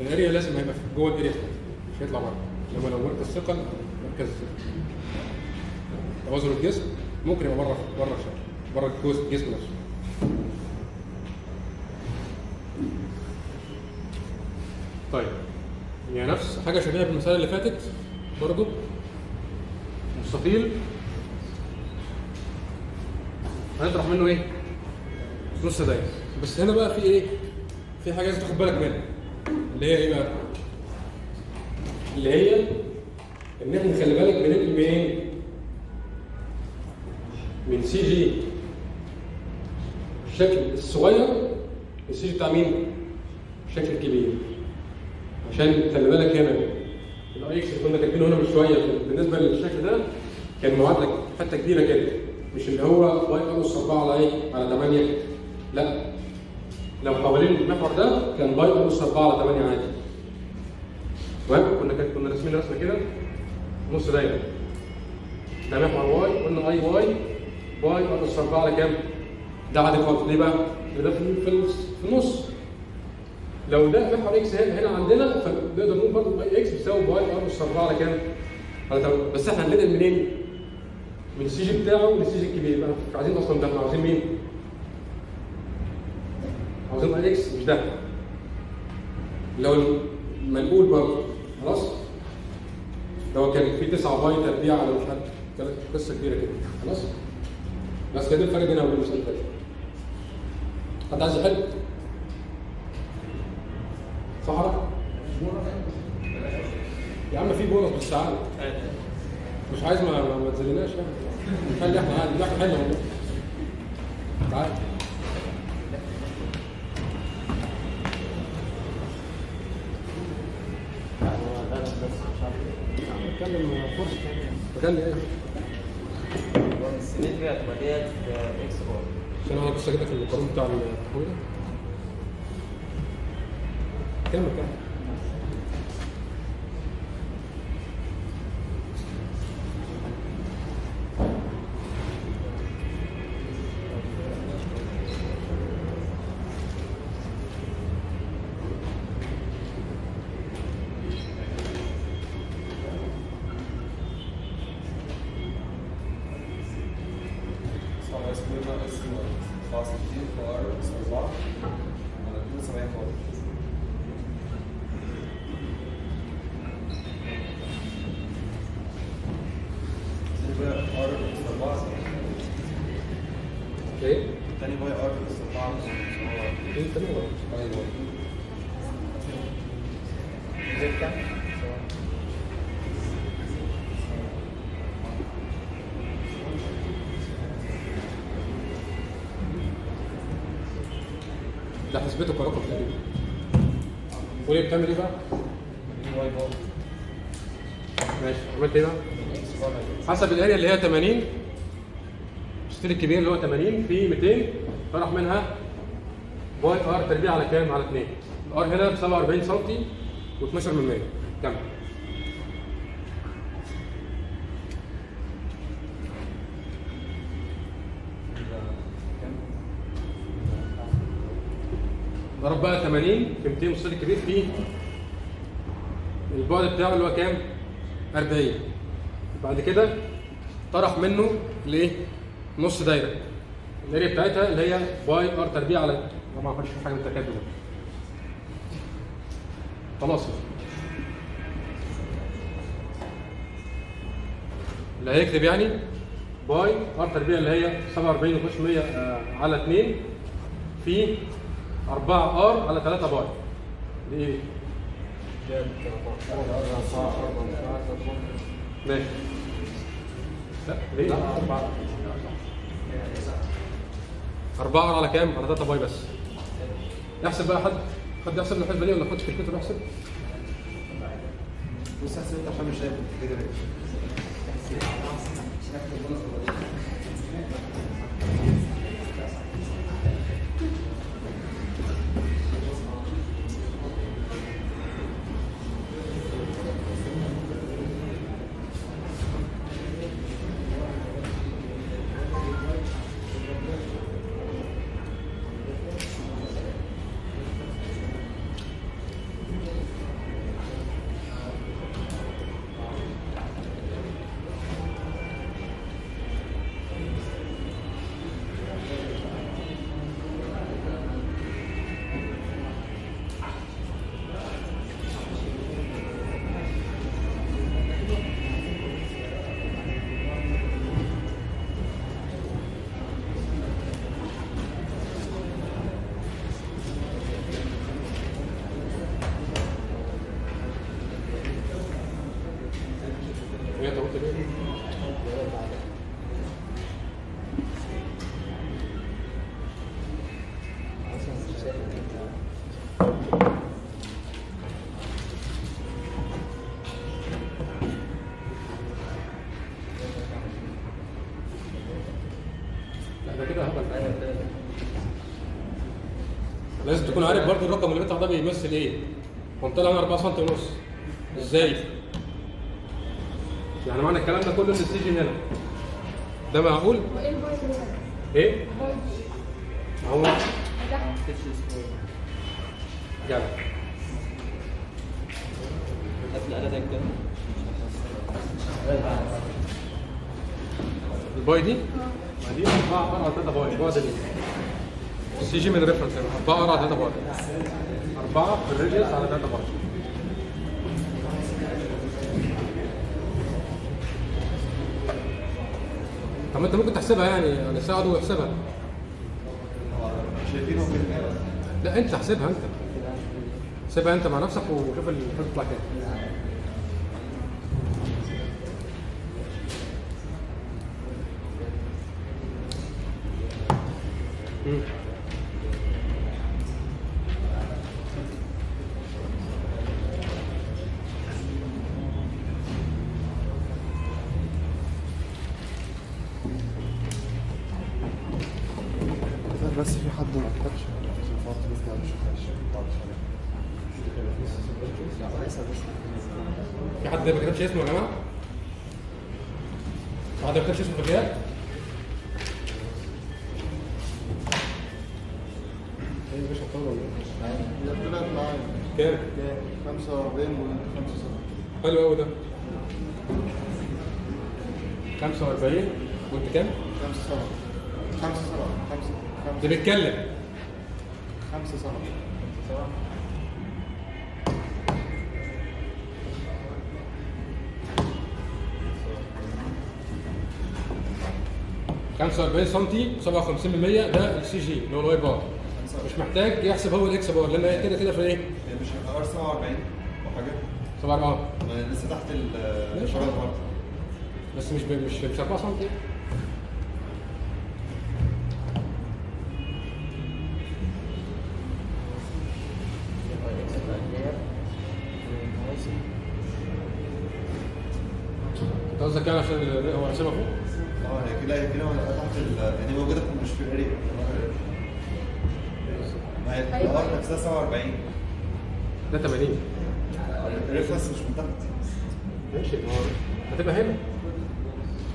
ال area لازم هيبقى جوه ال area مش هيطلع بره. لما لو مركز ثقل مركز توازن الجسم ممكن يبقى بره بره الشكل بره الجسم نفسه طيب يعني شبيهه بالمثال اللي فاتت برضو مستطيل هنطرح منه إيه؟ نص دايره بس هنا بقى في إيه؟ في حاجة لازم تاخد بالك منها اللي هي إيه بقى؟ اللي هي إن إحنا خلي بالك بننقل منين؟ من CG الشكل الصغير لل CG بتاع مين؟ الشكل الكبير عشان خلي بالك هنا ال I X اللي كنا كاتبينه هنا من شوية بالنسبة للشكل ده كان معادله حتة كبيرة كده. مش اللي هو واي اس 4 على إيه؟ على 8 لا. لو حوالين المحور ده كان pi اس 4 على 8 عادي. تمام؟ كنا كنا راسمين رسمة كده. نص دايرة. ده محور Y قلنا I Y R اس 4 على كام؟ ده خالص. ليه بقى؟ ده في النص. لو ده محور X هنا عندنا فنقدر نقول برضه X بيساوي pi R 4 على كام؟ على 8 بس إحنا هننقل منين؟ من ال CG بتاعه لل CG الكبير بقى عايزين أصلا ده إحنا مين؟ عاوزين I x مش ده لو المنقول برضه خلاص؟ لو كان في 9 pi تربيع على مش عارف كانت قصة كبيرة كده خلاص؟ بس كده الفرق بينها وبين فات حد عايز يحل؟ صح ولا؟ يا عم في بونص بس تعالى مش عايز ما ما, تذلناش يعني. خلي إحنا عادي. إحنا حل والله. تعالى اتكلم فرصة. بكلم إيه؟ ال symmetry هتبقى ديت x عشان أنا كده في القانون بتاع التحويل كمل كمل ده حسبته كرقم تقريبا وليه بتعمل إيه بقى؟ y ماشي عملت إيه بقى؟ حسب ال area اللي هي 80 المستطيل الكبير اللي هو 80 في 200 طرح منها pi r تربيع على كام؟ على 2 ال r هنا ب 47 سم و12 من 100 كمل ضرب بقى 80 في 200 مستطيل كبير في البعد بتاعه اللي هو كام؟ 40 بعد كده طرح منه لإيه؟ نص دايرة ال area بتاعتها اللي هي pi r تربيع على طبعا ما حاجة ده خلاص اللي هيكتب يعني pi r تربيع اللي هي 47 وخش 100 آه، على 2 في 4 r على 3 pi؟ ماشي لا ليه؟ أربعة أربعة على كام؟ على 3 pi بس احسب بقى حد حد يحسب الحسبة دي ولا في الكتب احسب؟ بص احسن انت عشان مش شايف لازم تكون عارف برضه الرقم اللي بيطلع ده بيمثل إيه؟ هو طلع هنا 4 سم ونص إزاي؟ يعني معنى الكلام ده كله إن ال CG هنا ده معقول؟ إيه؟ هو جدع ال pi دي؟ دي 4 على 3 pi البعد دي ال CG من reference 4 على 3 pi 4 في على 3 pi طب أنت ممكن تحسبها يعني يعني ساعده ويحسبها. لا أنت احسبها أنت. سيبها أنت مع نفسك وشوف الحساب تطلع كام مم. 45 سم 57% ده ال CG اللي هو ال y bar. مش محتاج يحسب هو ال x bar لأن هي كده كده في إيه؟ مش هيبقى 47 وحاجة طبعا آه ما لسه تحت ال ماشي. الفرد برضه بس مش مش مش 4 سم نفسها 47 ده 80 الريفرنس مش منتهي ماشي ما هو هتبقى هنا.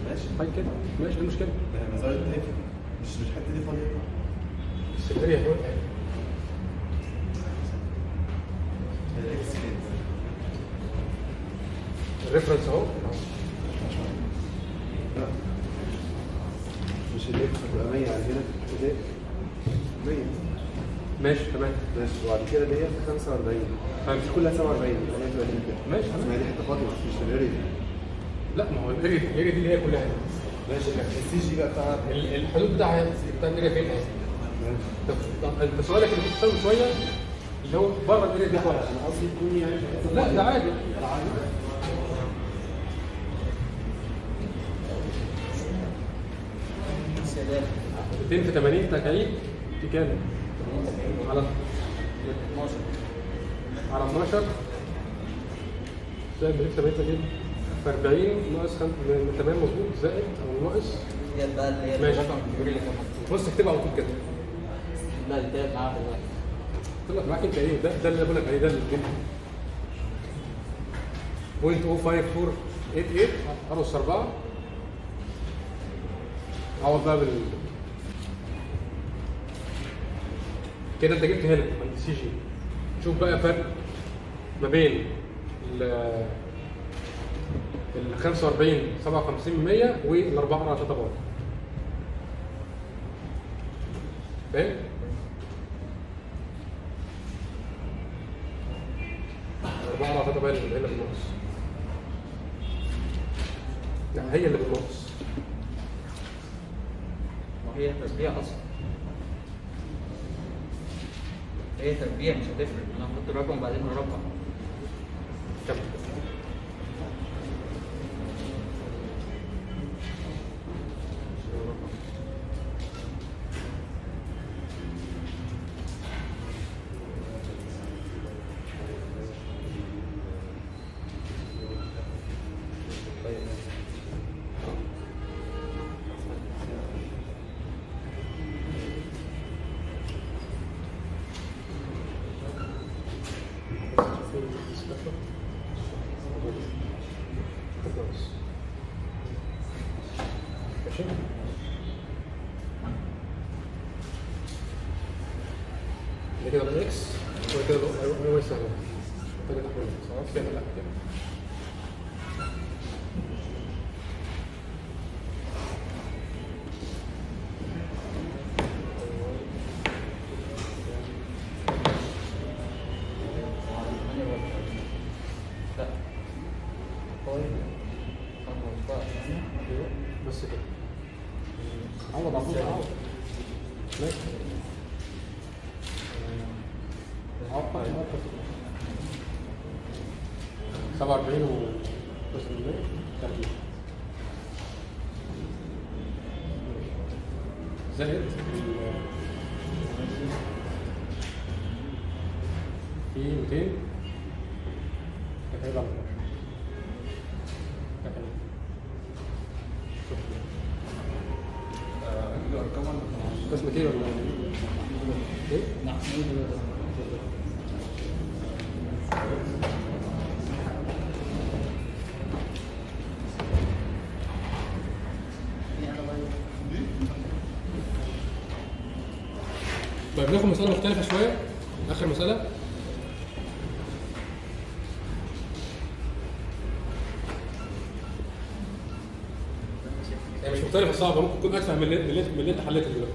ماشي. طيب كده. ماشي إيه المشكلة؟ ما هي مزايا تقفل مش مش الحته دي. فاضيه الاريا هنا الريفرنس أهو. مش الاكس هتبقى 100 يعني هنا كده 100 ماشي تمام. ماشي. وبعد كده ديت 45 طيب. مش كلها 47 يعني ماشي بس ما هي دي حتة فاضيه مش ال area لا ما هو ال area ال area دي اللي هي كلها. ماشي ال CG بقى بتاعها ال- الحدود بتاعها بتاع ال area فين طب سؤالك اللي كنت شوية اللي هو بره ال area دي خالص. أنا قصدي تكون يعني لا. ده عادي. سداد 200 في 80 تكاليف دي كام؟ على 12 على 12 زائد 80 تكاليف في 40 ناقص خم... من- تمام مظبوط. زائد أو ناقص. ديت بقى اللي هي. الرقم بص اكتبها على طول كده. لا دي طلع معاك انت إيه؟ ده ده اللي بقول لك عليه ده اللي بوينت 05488 ارقص 4 عوض بقى بال كده انت جبت هنا عند جي شوف بقى فرق ما بين ال ال 45 57 100 وال 4 على 3 بار فاهم؟ هي اللي هي بالنقص. لا هي اللي أصلا هي تربيع مش هتفرق أنا هحط الرقم وبعدين هربع كمل. خلاص 47 و طيب ناخد مسألة مختلفة شوية. آخر مسألة. هي مش مختلفة صعبة. ممكن تكون اللي- من اللي أنت حليته دلوقتي.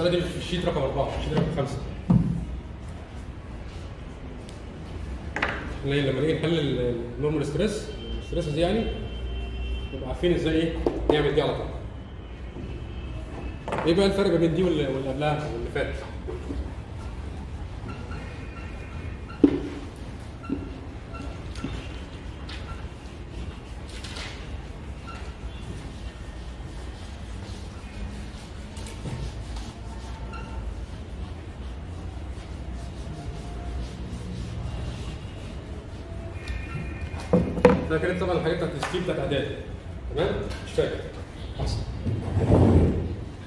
المسألة دي في ال sheet رقم أربعة، ال sheet رقم خمسة. اللي لما نيجي نحل ال- ال normal stress ال stress دي يعني نبقى عارفين إزاي إيه نعمل دي على طول. إيه بقى الفرق بين دي واللي قبلها واللي فات؟ كانت طبعا الحاجات بتاعت ال steel بتاعت إعدادي. تمام؟ مش فاكر.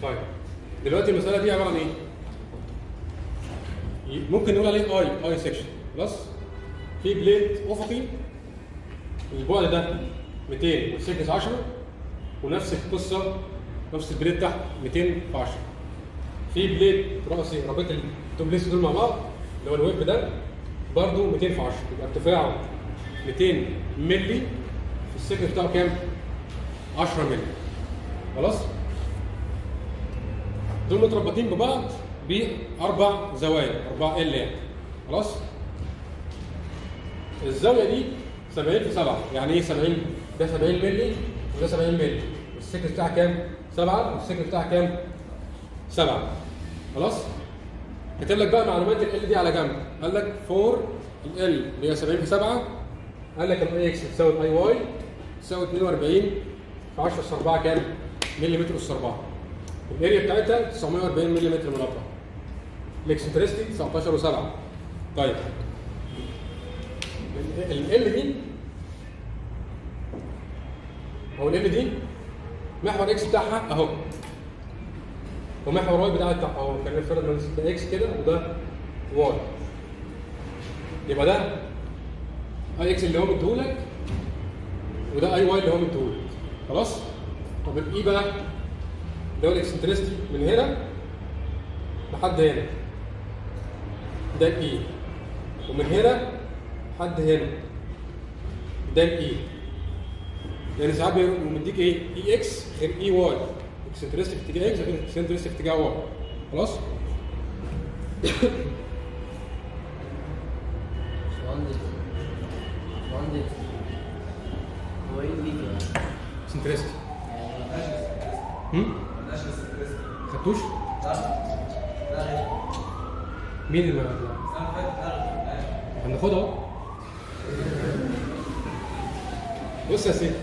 طيب. دلوقتي المسألة دي عبارة عن إيه؟ ممكن نقول عليه I I section خلاص في plate افقي البعد ده 200 والسمك 10 ونفس القصة نفس ال plate تحت 200 في 10 في plate راسي رابط ال two plates دول مع بعض اللي هو الويب ده برضه 200 في 10 يبقى ارتفاعه 200 مللي في السكن بتاعه كام؟ 10 مللي خلاص؟ دول متربطين ببعض بأربع زوايا أربع ال يعني خلاص؟ الزاوية دي 70 في 7 يعني إيه 70 ده 70 مللي وده 70 مللي والسكن بتاعها كام؟ 7 والسكن بتاعها كام؟ 7 خلاص؟ كاتب لك بقى معلومات ال L دي على جنب قال لك 4 L اللي هي 70 في 7 قال لك ال I x بتساوي ال I y؟ تساوي 42 في 10 اس 4 كام؟ مليمتر اس 4 ال area بتاعتها 940 ملم مربع ال eccentricity 19 و7 طيب. ال L دي أو ال L دي محور x بتاعها اهو. ومحور y بتاعها أهو كان ده x كده وده y. يبقى ده I x اللي هو مديهولك وده I y اللي هو مديهولك خلاص؟ طب ال e بقى اللي هو ال eccentricity من هنا لحد هنا. ده ال e ومن هنا لحد هنا. ده ال e يعني ساعات مديك إيه؟ e x غير e y eccentricity في اتجاه x غير eccentricity في اتجاه y خلاص إيه اللي يعني؟ eccentricity هم؟ خدتوش مين اللي ما هناخدها اهو. بص يا سيدي.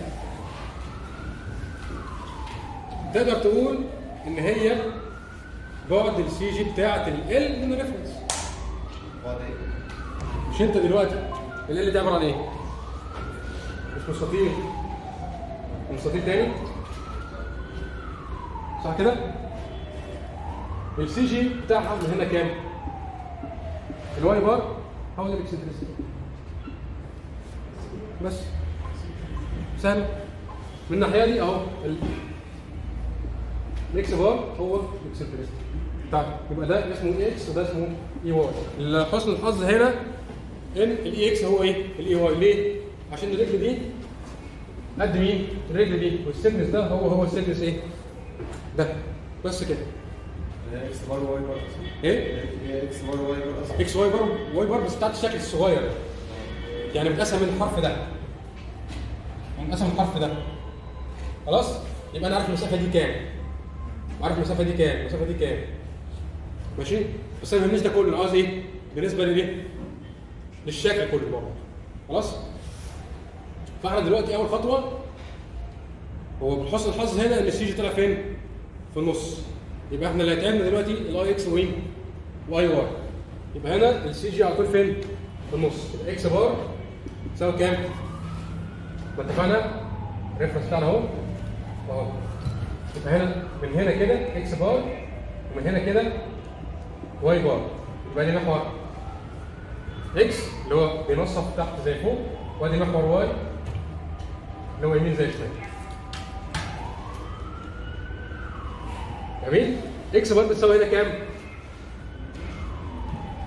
تقدر تقول إن هي بعد ال CG بتاعت ال من ال reference بعد إيه؟ مش أنت دلوقتي. ال دي عبارة عن إيه؟ مش مستطيل. مستطيل تاني صح كده؟ ال CG بتاعها من هنا كام؟ ال y bar هو ال eccentricity بس سهل من الناحية دي أهو ال- ال x bar هو ال eccentricity طيب يبقى ده اسمه e x وده اسمه e y لحسن الحظ هنا ان ال e x هو إيه؟ ال e y ليه؟ عشان الرجل دي قد مين؟ الرجل دي وال thickness ده هو هو ال thickness إيه؟ ده بس كده. x bar y bar إيه؟ x bar y bar x y bar y bar بس بتاعت الشكل الصغير. يعني متقسم من الحرف ده. متقسم من الحرف ده. خلاص؟ يبقى أنا عارف المسافة دي كام. عارف المسافة دي كام المسافة دي كام. ماشي؟ بس أنا ما ده كله. أنا عاوز إيه؟ بالنسبة للإيه؟ للشكل كله برضه. خلاص؟ فاحنا دلوقتي أول خطوة هو بحسن الحظ هنا إن ال CG طلع فين؟ في النص. يبقى إحنا اللي هيتعبنا دلوقتي الاي إكس وين واي واي يبقى هنا ال CG على طول فين؟ في النص. يبقى x bar تساوي كام؟ ما اتفقنا؟ ال reference بتاعنا أهو. أهو. يبقى هنا من هنا كده x bar ومن هنا كده y bar يبقى دي محور x اللي هو بينصف تحت زي فوق وأدي محور y اللي هو يمين زي شمال جميل x bar بتساوي هنا كام؟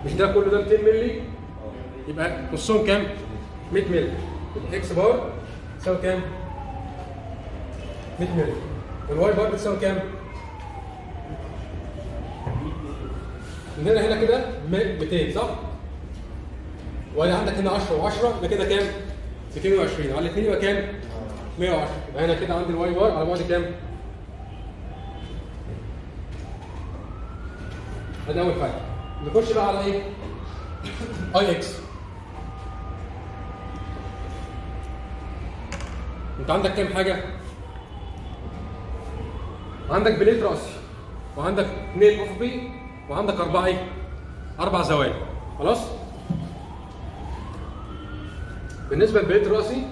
مش ده كله ده 200 مللي يبقى نصهم كام؟ 100 مللي x bar تساوي كام؟ 100 مللي وال y bar بتساوي كام؟ من هنا هنا كده 200 صح؟ وادي عندك هنا 10 و10 يبقى كده كام؟ 220 على الاثنين يبقى كام؟ 110 يبقى هنا كده عندي ال y bar على بعد كام؟ ادي أول حاجة نخش بقى على إيه؟ I x أنت عندك كام حاجة؟ عندك بليت راسي وعندك اثنين افقي وعندك أربعة إيه؟ أربع زوايا خلاص؟ بالنسبة للبليت رأسي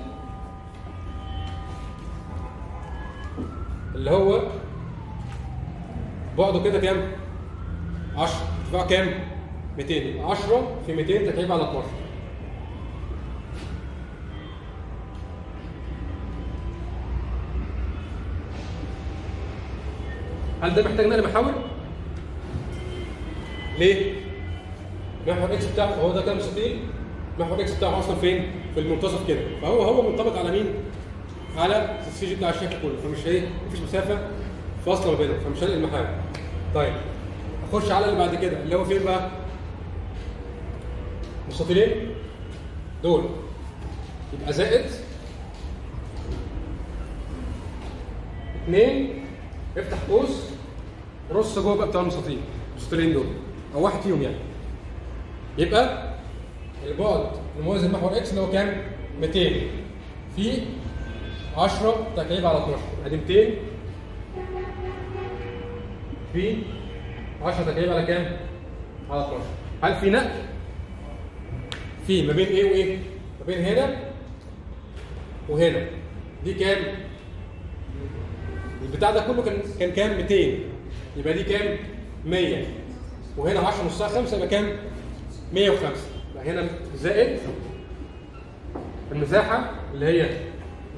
اللي هو بعده كده كام؟ 10 ارتفاع كام؟ 200 يبقى 10 في 200 تكعيب على 12 هل ده محتاج أنا محاور؟ ليه؟ محور x بتاعه هو ده كام مستطيل؟ محور x بتاعه أصلا فين؟ في المنتصف كده فهو هو منطبق على مين؟ على ال CG بتاع الشكل كله. فمش هي مفيش مسافة فاصلة ما بينهم فمش هلاقي المحاور طيب أخش على اللي بعد كده. اللي هو فين بقى؟ مستطيلين؟ دول. يبقى زائد اثنين افتح قوس. رص جوه بقى بتاع المستطيل. المستطيلين دول. أو واحد فيهم يعني. يبقى البعد الموازي لمحور إكس اللي هو كام؟ 200 في 10 تكعيب على 12 ادي 200 في 10 تكعيب على كام؟ على 12 هل في نقل؟ في ما بين إيه وإيه؟ ما بين هنا وهنا دي كام؟ البتاع ده كله كان كان كام؟ 200 يبقى دي كام؟ 100 وهنا 10 نصها 5 يبقى كام؟ 105 يبقى هنا زائد المساحة اللي هي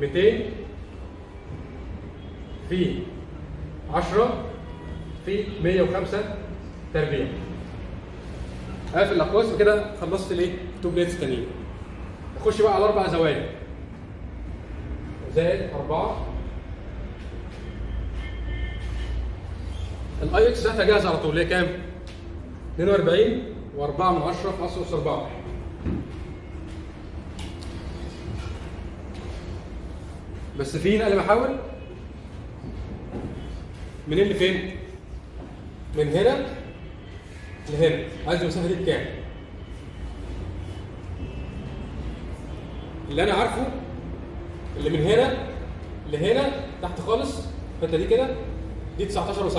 200 في 10 في 105 تربيع. قافل الأقواس وكده خلصت الإيه؟ two plates تانيين. نخش بقى على أربع زوايا. زائد أربعة. ال I x ده جاهز على طول. ليه كام؟ 42 و4 من 10 في اصل اس 4 بس في نقل محاور منين لفين؟ من هنا لهنا عايز المسافة دي بكام؟ اللي أنا عارفه اللي من هنا لهنا تحت خالص الحتة دي كده دي 19 و7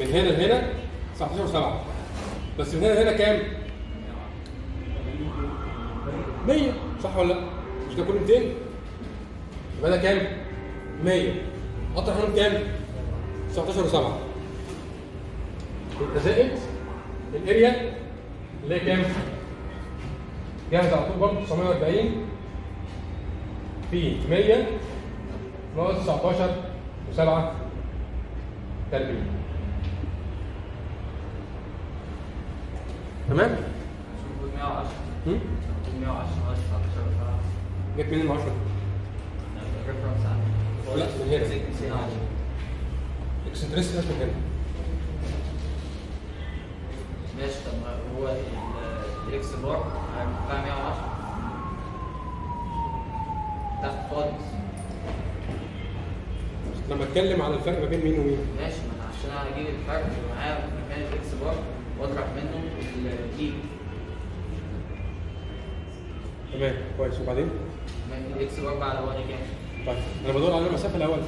من هنا لهنا 19 و7 بس من هنا لهنا كام؟ 100 صح ولا لا؟ ده كله 200 يبقى ده كام؟ 100 اطرح منهم كام؟ 19 و7 يبقى زائد الاريا اللي هي كام؟ جاهز على طول برضه 940 في 100 ناقص 19 و7 تربيع تمام؟ المفروض 110 هم؟ المفروض 110 ناقص 19 ساعة جت منين ال 10 الريفرنس عندي لا من هنا سكة 10 اكسنتريستي من هنا ماشي طب هو ال- الاكس بار هيرتفع 110 تحت خالص. لما اتكلم على الفرق ما بين مين ومين. ماشي ما أنا عشان أجيب الفرق اللي معايا مكان ال x bar واطرح منه ال e تمام كويس. وبعدين؟ بعد هو كام؟ طيب أنا بدور على المسافة الأول.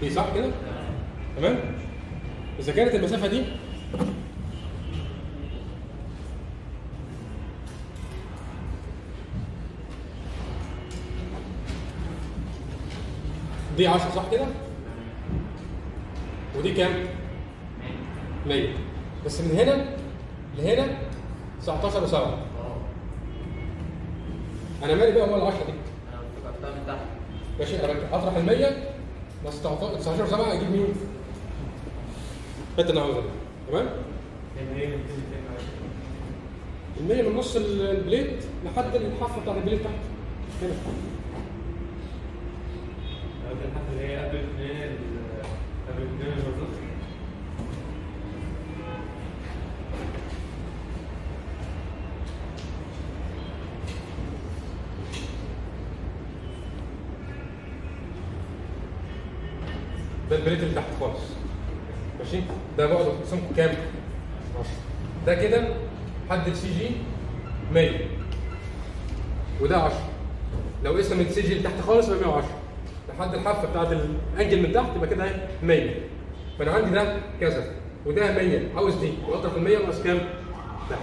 دي صح كده؟ تمام؟ إذا كانت المسافة دي دي 10 صح كده؟ ودي كام؟ 100 بس من هنا لهنا 19 و7 آه أنا مالي بقى هو ال 10 دي؟ أنا افتكرتها من تحت ماشي أنا أطرح ال 100 بس 19 و7 أجيب مين؟ حتة أنا عاوزها تمام؟ ال 100 من نص ال- البليت لحد الحافة بتاعت البليت تحت. هنا. ده البليت اللي تحت خالص. ماشي؟ ده بعده سمكه كام؟ 10 ده كده حد ال CG 100 وده 10 لو قسم ال CG اللي تحت خالص يبقى 110 لحد الحافه بتاعت ال angle من تحت يبقى كده 100 فأنا عندي ده كذا. وده 100 عاوز دي. واطرح ال 100 ناقص كام؟ ده.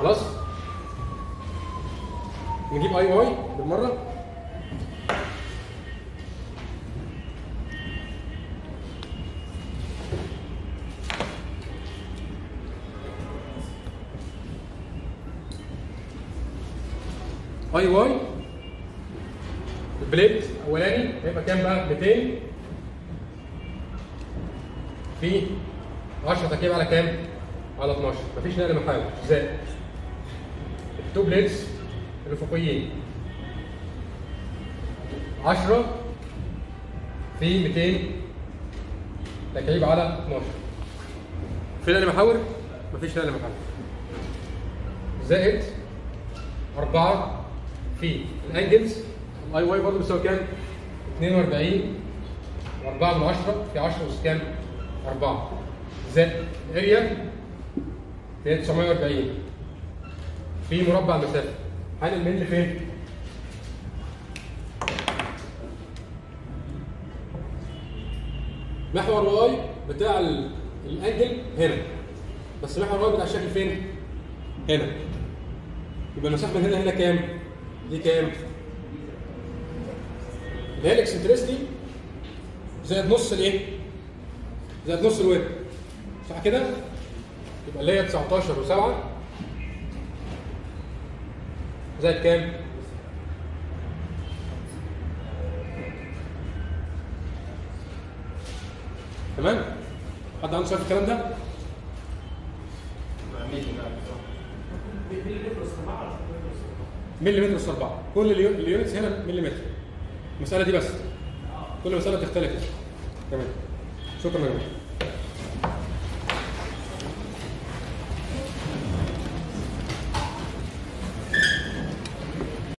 خلاص؟ نجيب I y بالمرة. I y. ال plate الاولاني هيبقى كام بقى؟ 200 في 10 تكعيب على كام؟ على 12 مفيش نقل محاور زائد. ال two plates الافقيين 10 في 200 تكعيب على 12 في نقل محاور؟ مفيش نقل محاور زائد 4 في ال angles ال I y برضه بيساوي كام؟ 42 و4 من 10 في 10 اس كام؟ 4 زائد ال area هي 940 في مربع المسافه هنقل من لفين؟ محور Y بتاع ال- ال angle هنا بس محور Y بتاع الشكل فين؟ هنا يبقى المسافة من هنا هنا كام؟ دي كام؟ اللي هي ال eccentricity زائد نص الإيه؟ زائد نص الويب صح كده؟ يبقى اللي هي 19 و7 زائد كام؟ تمام؟ حد عنده سؤال في الكلام ده؟ ملي متر أس 4 كل ال u- ال units هنا ملي متر المسألة دي بس. كل مسألة بتختلف. تمام. شكرا يا جماعة.